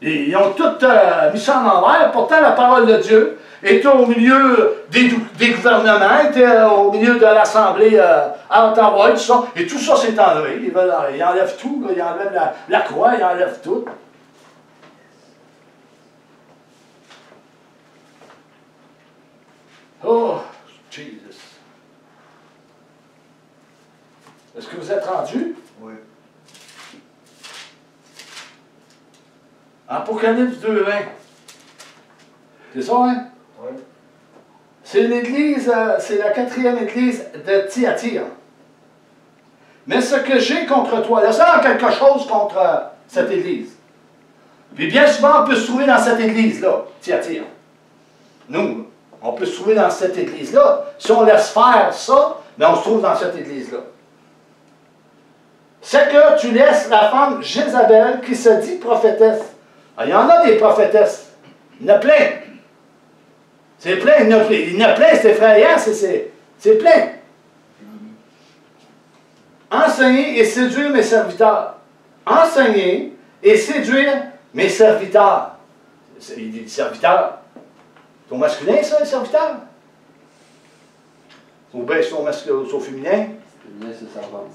ils ont tout mis ça en envers. Pourtant, la parole de Dieu, était au milieu des, des gouvernements, était au milieu de l'Assemblée euh, à Ottawa, et tout ça. Et tout ça s'est enlevé. Il, il enlève tout, il enlève la, la croix, il enlève tout. Oh, Jesus. Est-ce que vous êtes rendu? Oui. Apocalypse 2, 20. C'est ça, hein? C'est l'église, euh, c'est la quatrième église de Thyatire. Mais ce que j'ai contre toi, là, ça a quelque chose contre euh, cette église? Puis bien souvent, on peut se trouver dans cette église-là, Thyatire. Nous, on peut se trouver dans cette église-là. Si on laisse faire ça, mais on se trouve dans cette église-là. C'est que tu laisses la femme Jézabel qui se dit prophétesse. Ah, il y en a des prophétesses. Il y en a plein. C'est plein, il y en a plein, il y en a plein c'est effrayant, c'est plein. Enseigner et séduire mes serviteurs. Enseigner et séduire mes serviteurs. Il dit serviteurs. C'est au masculin, ça, les serviteurs? Ou bien c'est au, masculin, c'est au féminin? Féminin, c'est servante.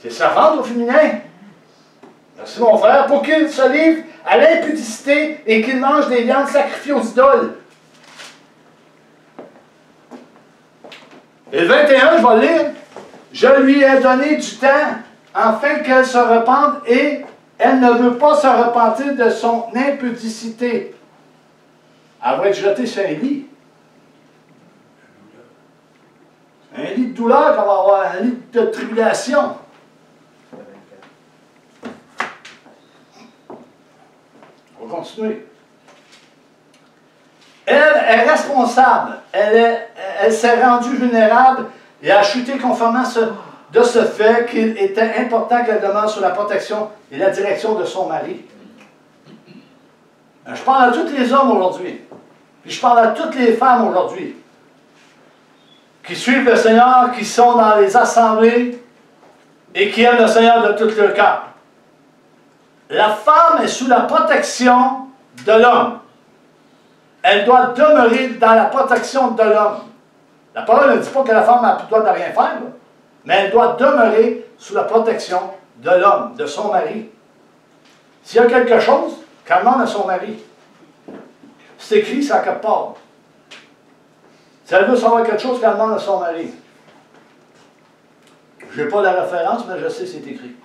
C'est servante au féminin? Merci mon frère. Pour qu'il se livre à l'impudicité et qu'il mange des viandes sacrifiées aux idoles. Et le 21, je vais lire. Je lui ai donné du temps afin qu'elle se repente et elle ne veut pas se repentir de son impudicité. Elle va être jetée sur un lit. Un lit de douleur qu'elle va avoir, un lit de tribulation. On va continuer. Elle est responsable. Elle, est, elle s'est rendue vulnérable et a chuté conformément de ce fait qu'il était important qu'elle demeure sous la protection et la direction de son mari. Je parle à tous les hommes aujourd'hui. Je parle à toutes les femmes aujourd'hui qui suivent le Seigneur, qui sont dans les assemblées et qui aiment le Seigneur de tout leur cœur. La femme est sous la protection de l'homme. Elle doit demeurer dans la protection de l'homme. La parole ne dit pas que la femme n'a plus le droit de rien faire, mais elle doit demeurer sous la protection de l'homme, de son mari. S'il y a quelque chose, qu'elle demande à son mari. C'est écrit, ça quelque part. Si elle veut savoir quelque chose, qu'elle demande à son mari. Je n'ai pas la référence, mais je sais que c'est écrit.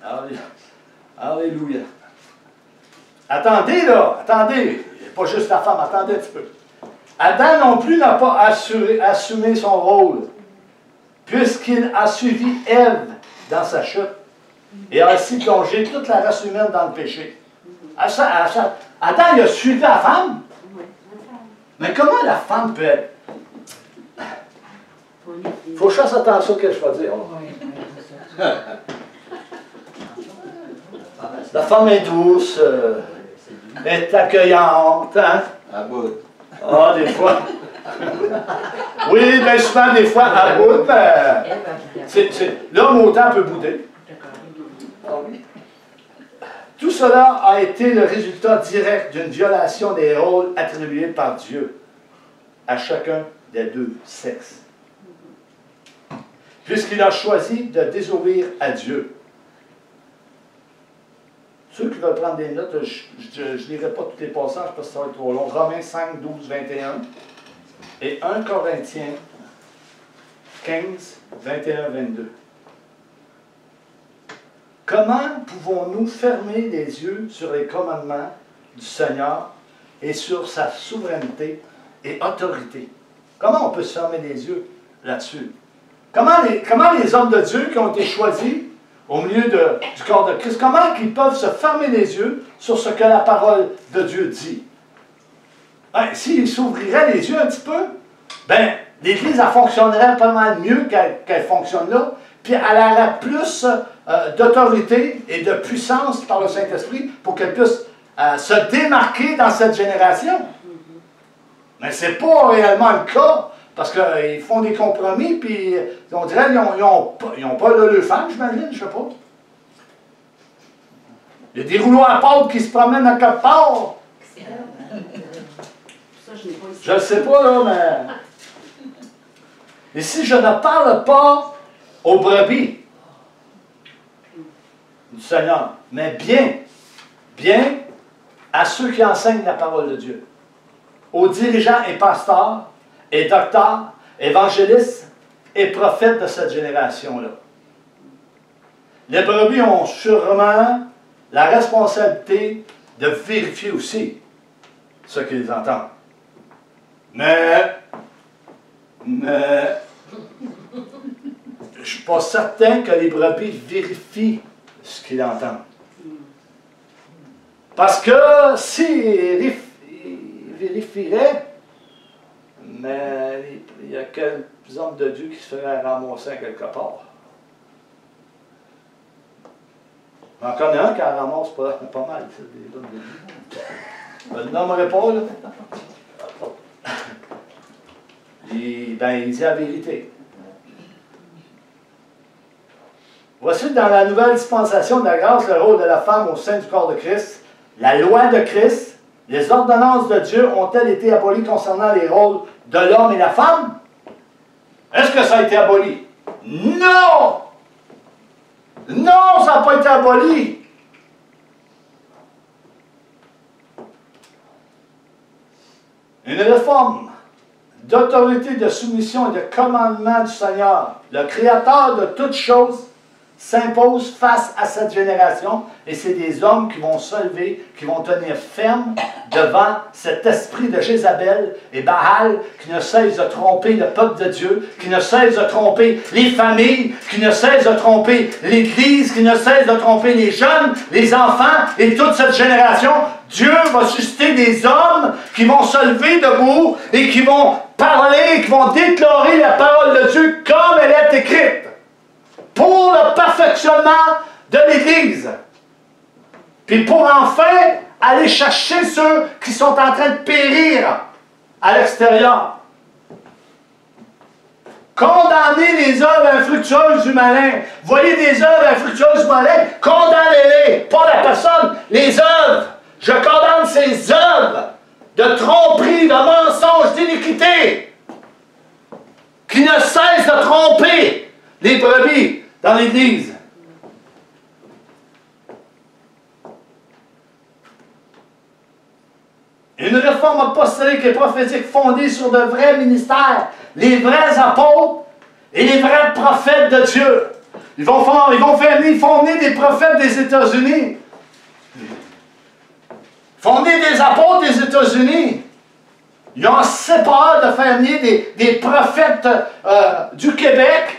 129. Alléluia. Attendez là, attendez. Pas juste la femme, attendez un petit peu. Adam non plus n'a pas assuré, assumé son rôle, puisqu'il a suivi Ève dans sa chute et a ainsi plongé toute la race humaine dans le péché. Adam, il a suivi la femme. Mais comment la femme peut être? Il faut que je fasse attention à ce que je vais dire. La femme est douce, euh, est accueillante. Hein? À bout. Ah, des fois. Oui, bien souvent, des fois, à bout, ben, c'est- l'homme autant peut bouder. Tout cela a été le résultat direct d'une violation des rôles attribués par Dieu à chacun des deux sexes. Puisqu'il a choisi de désobéir à Dieu. Ceux qui veulent prendre des notes, je ne lirai pas tous les passages parce que ça va être trop long. Romains 5, 12, 21 et 1 Corinthiens 15, 21, 22. Comment pouvons-nous fermer les yeux sur les commandements du Seigneur et sur sa souveraineté et autorité? Comment on peut se fermer les yeux là-dessus? Comment les, comment les hommes de Dieu qui ont été choisis au milieu du corps de Christ, comment ils peuvent se fermer les yeux sur ce que la parole de Dieu dit? Ben, S'ils s'ouvriraient les yeux un petit peu, ben, l'Église, fonctionnerait pas mal mieux qu'elle qu'elle fonctionne là, puis elle aurait plus euh, d'autorité et de puissance par le Saint-Esprit pour qu'elle puisse euh, se démarquer dans cette génération. Mais ce n'est pas réellement le cas, parce qu'ils font des compromis, puis on dirait qu'ils n'ont pas, le, femme, j'imagine, je sais pas. Il y a des rouleaux à pâte qui se promènent à quelque part. Je ne sais pas, là, mais... Si je ne parle pas aux brebis du Seigneur, mais bien, bien à ceux qui enseignent la parole de Dieu, aux dirigeants et pasteurs, et docteurs, évangélistes et prophètes de cette génération-là. Les brebis ont sûrement la responsabilité de vérifier aussi ce qu'ils entendent. Mais, mais, je ne suis pas certain que les brebis vérifient ce qu'ils entendent. Parce que s'ils vérifieraient, mais il y a quelques hommes de Dieu qui se feraient ramasser quelque part. J'en connais un qui en ramasse pas, pas mal, des hommes de Dieu. Je ne le nommerai pas, là. Ben, il dit la vérité. Voici dans la nouvelle dispensation de la grâce le rôle de la femme au sein du corps de Christ. La loi de Christ, les ordonnances de Dieu ont-elles été abolies concernant les rôles de l'homme et la femme? Est-ce que ça a été aboli? Non! Non, ça n'a pas été aboli. Une réforme d'autorité, de soumission et de commandement du Seigneur, le Créateur de toutes choses, s'impose face à cette génération et c'est des hommes qui vont se lever, qui vont tenir ferme devant cet esprit de Jézabel et Baal qui ne cesse de tromper le peuple de Dieu, qui ne cesse de tromper les familles, qui ne cesse de tromper l'Église, qui ne cesse de tromper les jeunes, les enfants et toute cette génération. Dieu va susciter des hommes qui vont se lever debout et qui vont parler, qui vont déclarer la parole de Dieu comme elle est écrite pour le perfectionnement de l'Église. Puis pour enfin aller chercher ceux qui sont en train de périr à l'extérieur. Condamnez les œuvres infructueuses du malin. Voyez des œuvres infructueuses du malin, condamnez-les. Pas la personne, les œuvres. Je condamne ces œuvres de tromperie, de mensonge, d'iniquité, qui ne cessent de tromper les brebis dans l'Église. Une réforme apostolique et prophétique fondée sur de vrais ministères, les vrais apôtres et les vrais prophètes de Dieu. Ils vont, faire, ils vont faire ils font des prophètes des États-Unis. Fonder des apôtres des États-Unis. Ils ont assez peur de faire venir des, des prophètes euh, du Québec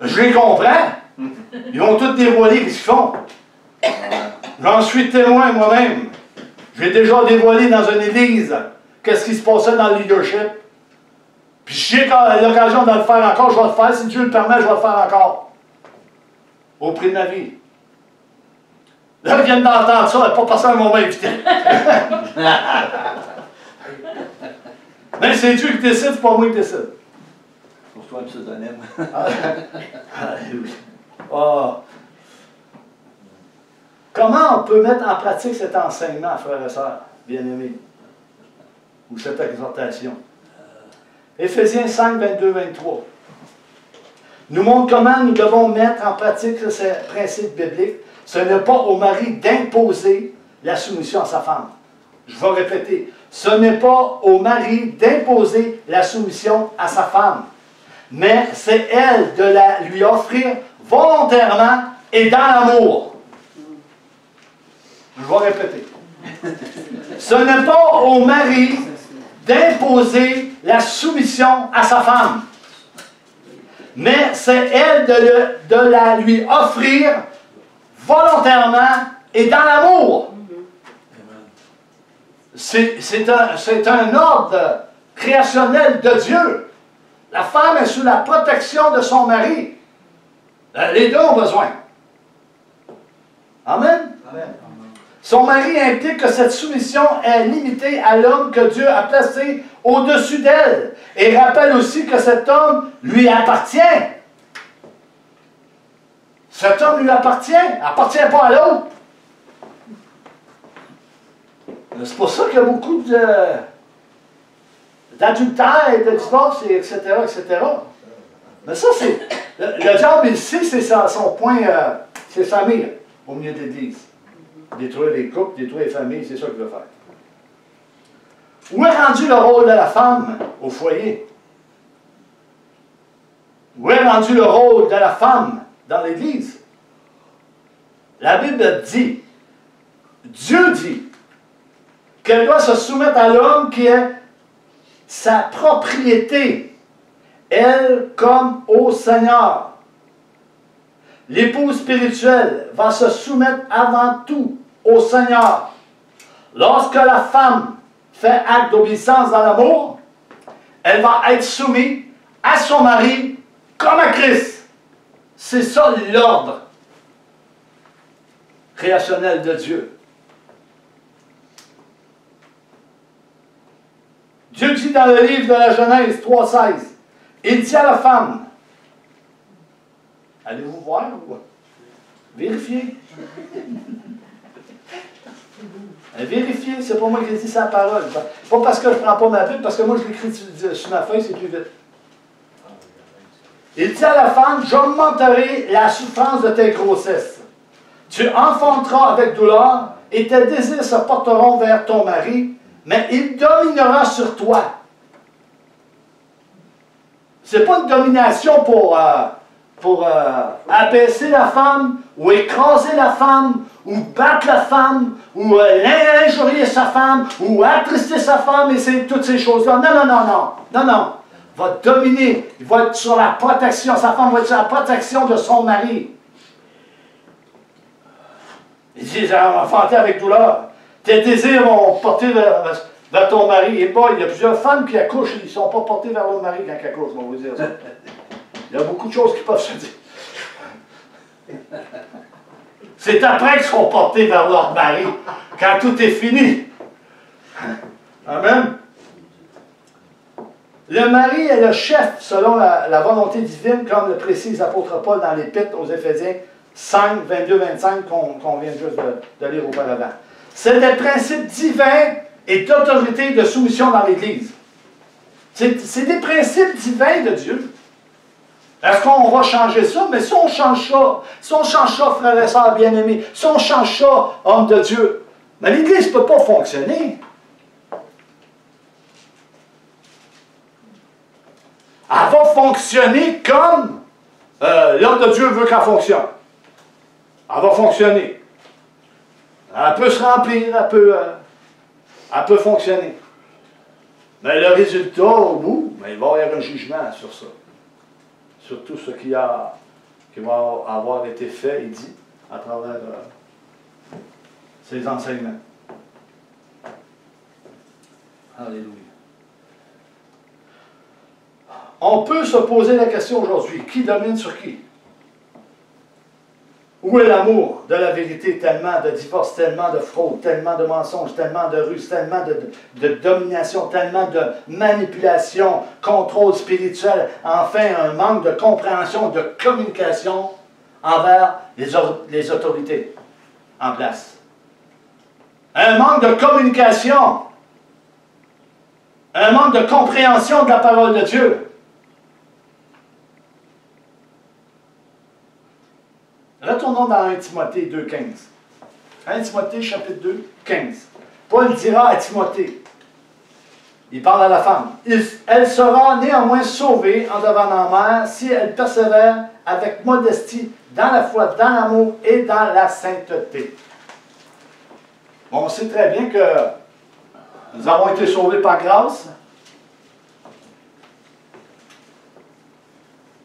je les comprends. Ils vont tous dévoiler ce qu'ils font. J'en suis témoin moi-même. J'ai déjà dévoilé dans une église qu'est-ce qui se passait dans le leadership. Puis a l'occasion de le faire encore, je vais le faire. Si Dieu le permet, je vais le faire encore. Au prix de ma vie. Là, ils viennent d'entendre ça, pas passé un moment invité. Mais c'est Dieu qui décide, c'est pas moi qui décide toi un pseudonyme. oh. Comment on peut mettre en pratique cet enseignement, frères et sœurs, bien-aimés, ou cette exhortation? Éphésiens 5, 22, 23 nous montre comment nous devons mettre en pratique ces principes bibliques. Ce n'est pas au mari d'imposer la soumission à sa femme. Je vais répéter. Ce n'est pas au mari d'imposer la soumission à sa femme mais c'est elle de la lui offrir volontairement et dans l'amour. Je vais répéter. Ce n'est pas au mari d'imposer la soumission à sa femme, mais c'est elle de, de la lui offrir volontairement et dans l'amour. C'est un, un ordre créationnel de Dieu. La femme est sous la protection de son mari. Euh, les deux ont besoin. Amen? Son mari implique que cette soumission est limitée à l'homme que Dieu a placé au-dessus d'elle. Et rappelle aussi que cet homme lui appartient. Cet homme lui appartient, appartient pas à l'autre. C'est pour ça qu'il y a beaucoup de, d'adultère, de divorce, et etc., etc. Mais ça, c'est. Le, le diable, ici, c'est son point, euh, c'est sa mire au milieu de l'Église. Détruire les couples, détruire les familles, c'est ça qu'il veut faire. Où est rendu le rôle de la femme au foyer? Où est rendu le rôle de la femme dans l'Église? La Bible dit, Dieu dit, qu'elle doit se soumettre à l'homme qui est sa propriété, elle comme au Seigneur. L'épouse spirituelle va se soumettre avant tout au Seigneur. Lorsque la femme fait acte d'obéissance dans l'amour, elle va être soumise à son mari comme à Christ. C'est ça l'ordre créationnel de Dieu. Dieu dit dans le livre de la Genèse 3.16, il dit à la femme, allez-vous voir ou Vérifiez. Vérifiez, c'est pas moi qui ai dit sa parole. Pas parce que je prends pas ma Bible, parce que moi je l'écris sur ma feuille, c'est plus vite. Il dit à la femme, j'augmenterai la souffrance de tes grossesses. Tu enfanteras avec douleur et tes désirs se porteront vers ton mari, mais il dominera sur toi. Ce n'est pas une domination pour, euh, pour euh, abaisser la femme, ou écraser la femme, ou battre la femme, ou euh, injurier sa femme, ou attrister sa femme, et c'est toutes ces choses-là. Non, non, non, non. Non, non. Il va dominer. Il va être sur la protection. Sa femme va être sur la protection de son mari. Il dit, j'ai enfanté avec douleur. Tes désirs vont porter vers, ton mari. Et il y a plusieurs femmes qui accouchent, ils ne sont pas portés vers leur mari quand ils accouchent, on va vous dire ça. Il y a beaucoup de choses qui peuvent se dire. C'est après qu'ils seront portés vers leur mari, quand tout est fini. Amen. Le mari est le chef selon la, volonté divine, comme le précise l'apôtre Paul dans l'Épître aux Éphésiens 5, 22, 25, qu'on vient juste de lire auparavant. C'est des principes divins et d'autorité de soumission dans l'Église. C'est des principes divins de Dieu. Est-ce qu'on va changer ça? Mais si on change ça, si on change ça, frères et sœurs bien-aimés, si on change ça, homme de Dieu, mais l'Église ne peut pas fonctionner. Elle va fonctionner comme euh, l'homme de Dieu veut qu'elle fonctionne. Elle va fonctionner. Elle peut se remplir, elle peut, elle fonctionner. Mais le résultat, au bout, ben, il va y avoir un jugement sur ça. Sur tout ce qui, a, qui va avoir été fait et dit à travers euh, ces enseignements. Alléluia. On peut se poser la question aujourd'hui, qui domine sur qui? Où est l'amour de la vérité? Tellement de divorce, tellement de fraude, tellement de mensonges, tellement de ruse, tellement de, domination, tellement de manipulation, contrôle spirituel, enfin un manque de compréhension, de communication envers les, les autorités en place. Un manque de communication, un manque de compréhension de la parole de Dieu. Retournons dans 1 Timothée 2, 15. 1 Timothée chapitre 2, 15. Paul dira à Timothée, il parle à la femme, elle sera néanmoins sauvée en devenant mère si elle persévère avec modestie dans la foi, dans l'amour et dans la sainteté. on sait très bien que nous avons été sauvés par grâce.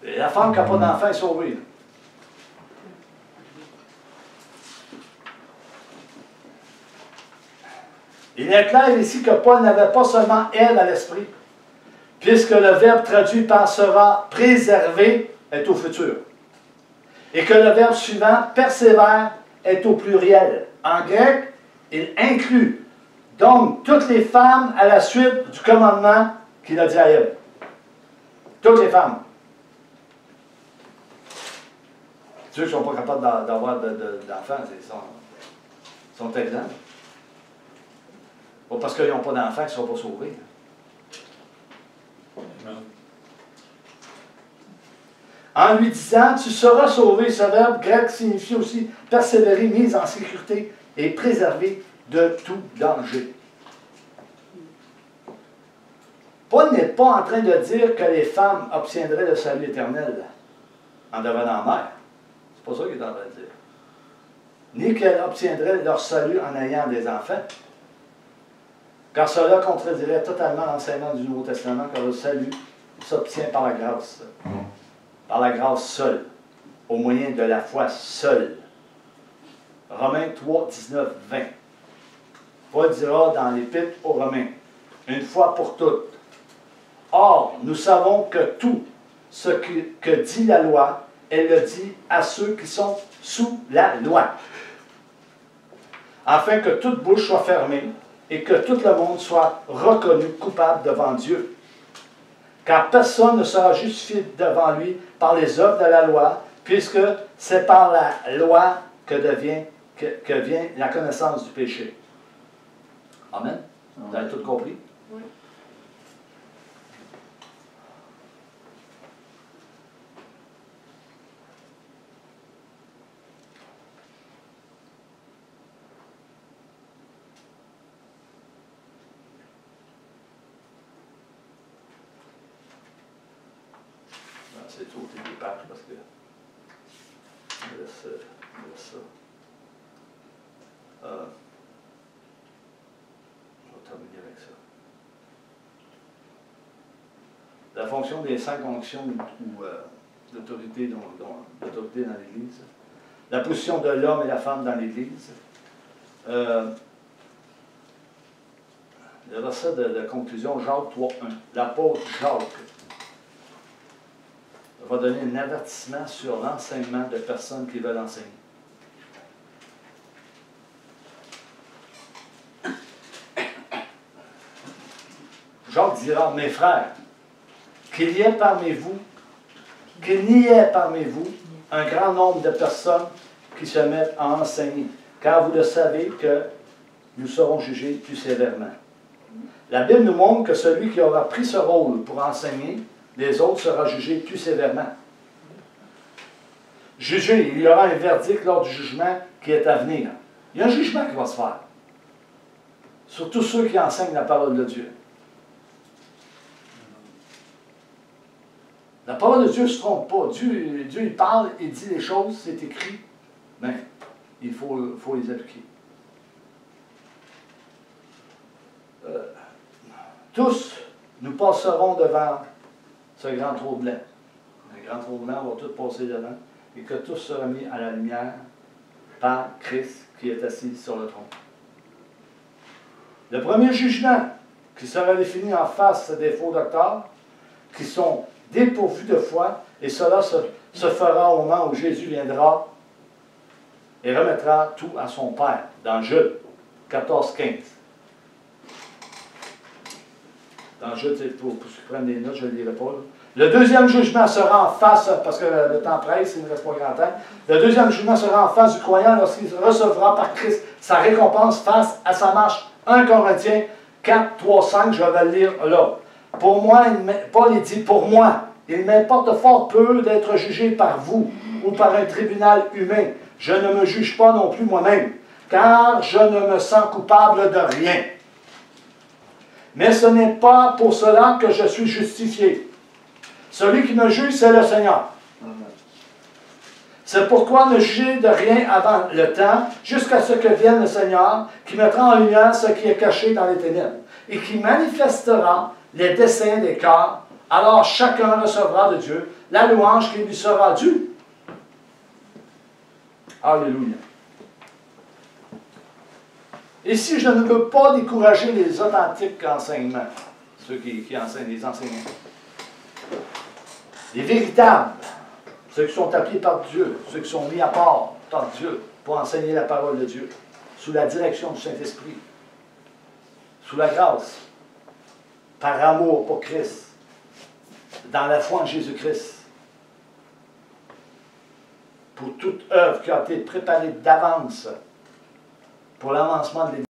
Et la femme qui n'a pas d'enfant est sauvée. Il est clair ici que Paul n'avait pas seulement elle à l'esprit, puisque le verbe traduit par sera préservé est au futur. Et que le verbe suivant, persévère, est au pluriel. En grec, il inclut donc toutes les femmes à la suite du commandement qu'il a dit à elle. Toutes les femmes. Ceux qui ne sont pas capables d'avoir d'enfants, ils sont, sont exemples. Parce qu'ils n'ont pas d'enfants qu'ils ne seront pas sauvés. En lui disant, tu seras sauvé, ce verbe grec signifie aussi persévérer, mise en sécurité et préserver de tout danger. Paul n'est pas en train de dire que les femmes obtiendraient le salut éternel en devenant mère. C'est pas ça qu'il est en train de dire. Ni qu'elles obtiendraient leur salut en ayant des enfants. Car cela contredirait totalement l'enseignement du Nouveau Testament, car le salut s'obtient par la grâce. Par la grâce seule, au moyen de la foi seule. Romains 3, 19, 20. Paul dira dans l'Épître aux Romains, une fois pour toutes. Or, nous savons que tout ce que, que dit la loi, elle le dit à ceux qui sont sous la loi, afin que toute bouche soit fermée et que tout le monde soit reconnu coupable devant Dieu. Car personne ne sera justifié devant lui par les œuvres de la loi, puisque c'est par la loi que, vient la connaissance du péché. Amen. Vous avez tout compris? Oui. Non, c'est tout au des pages parce que. Je laisse, je laisse ça. Euh, on va terminer avec ça. La fonction des cinq onctions ou euh, d'autorité dans, dans- d'autorité dans l'Église. La position de l'homme et la femme dans l'Église. Euh, le verset de, de conclusion, Jacques 3.1. L'apôtre Jacques va donner un avertissement sur l'enseignement de personnes qui veulent enseigner. Jacques dira, mes frères, qu'il y ait parmi vous, qu'il n'y ait parmi vous un grand nombre de personnes qui se mettent à enseigner, car vous le savez que nous serons jugés plus sévèrement. La Bible nous montre que celui qui aura pris ce rôle pour enseigner les autres sera jugé plus sévèrement. Jugé, il y aura un verdict lors du jugement qui est à venir. Il y a un jugement qui va se faire. Sur tous ceux qui enseignent la parole de Dieu. La parole de Dieu ne se trompe pas. Dieu, Dieu, il parle, il dit les choses, c'est écrit. Mais il faut, faut les appliquer. Euh, tous, nous passerons devant ce grand trou blanc. Le grand trou blanc va tout passer devant et que tout sera mis à la lumière par Christ qui est assis sur le trône. Le premier jugement qui sera défini en face des faux docteurs qui sont dépourvus de foi et cela se, se fera au moment où Jésus viendra et remettra tout à son Père dans Jude 14, 15. Dans Jude, pour, pour ceux qui prennent des notes, je ne le lirai pas. Le deuxième jugement sera en face, parce que le temps presse, il ne reste pas grand temps. Le deuxième jugement sera en face du croyant lorsqu'il recevra par Christ sa récompense face à sa marche. 1 Corinthiens 4, 3, 5, je vais le lire là. Pour moi, Paul dit, pour moi, il m'importe fort peu d'être jugé par vous ou par un tribunal humain. Je ne me juge pas non plus moi-même, car je ne me sens coupable de rien. Mais ce n'est pas pour cela que je suis justifié. Celui qui me juge, c'est le Seigneur. C'est pourquoi ne jugez de rien avant le temps, jusqu'à ce que vienne le Seigneur, qui mettra en lumière ce qui est caché dans les ténèbres, et qui manifestera les desseins des cœurs. Alors chacun recevra de Dieu la louange qui lui sera due. Alléluia. Ici, je ne veux pas décourager les authentiques enseignements, ceux qui, qui enseignent, les enseignants. Les véritables, ceux qui sont appelés par Dieu, ceux qui sont mis à part par Dieu pour enseigner la parole de Dieu, sous la direction du Saint-Esprit, sous la grâce, par amour pour Christ, dans la foi en Jésus-Christ, pour toute œuvre qui a été préparée d'avance pour l'avancement de l'Église.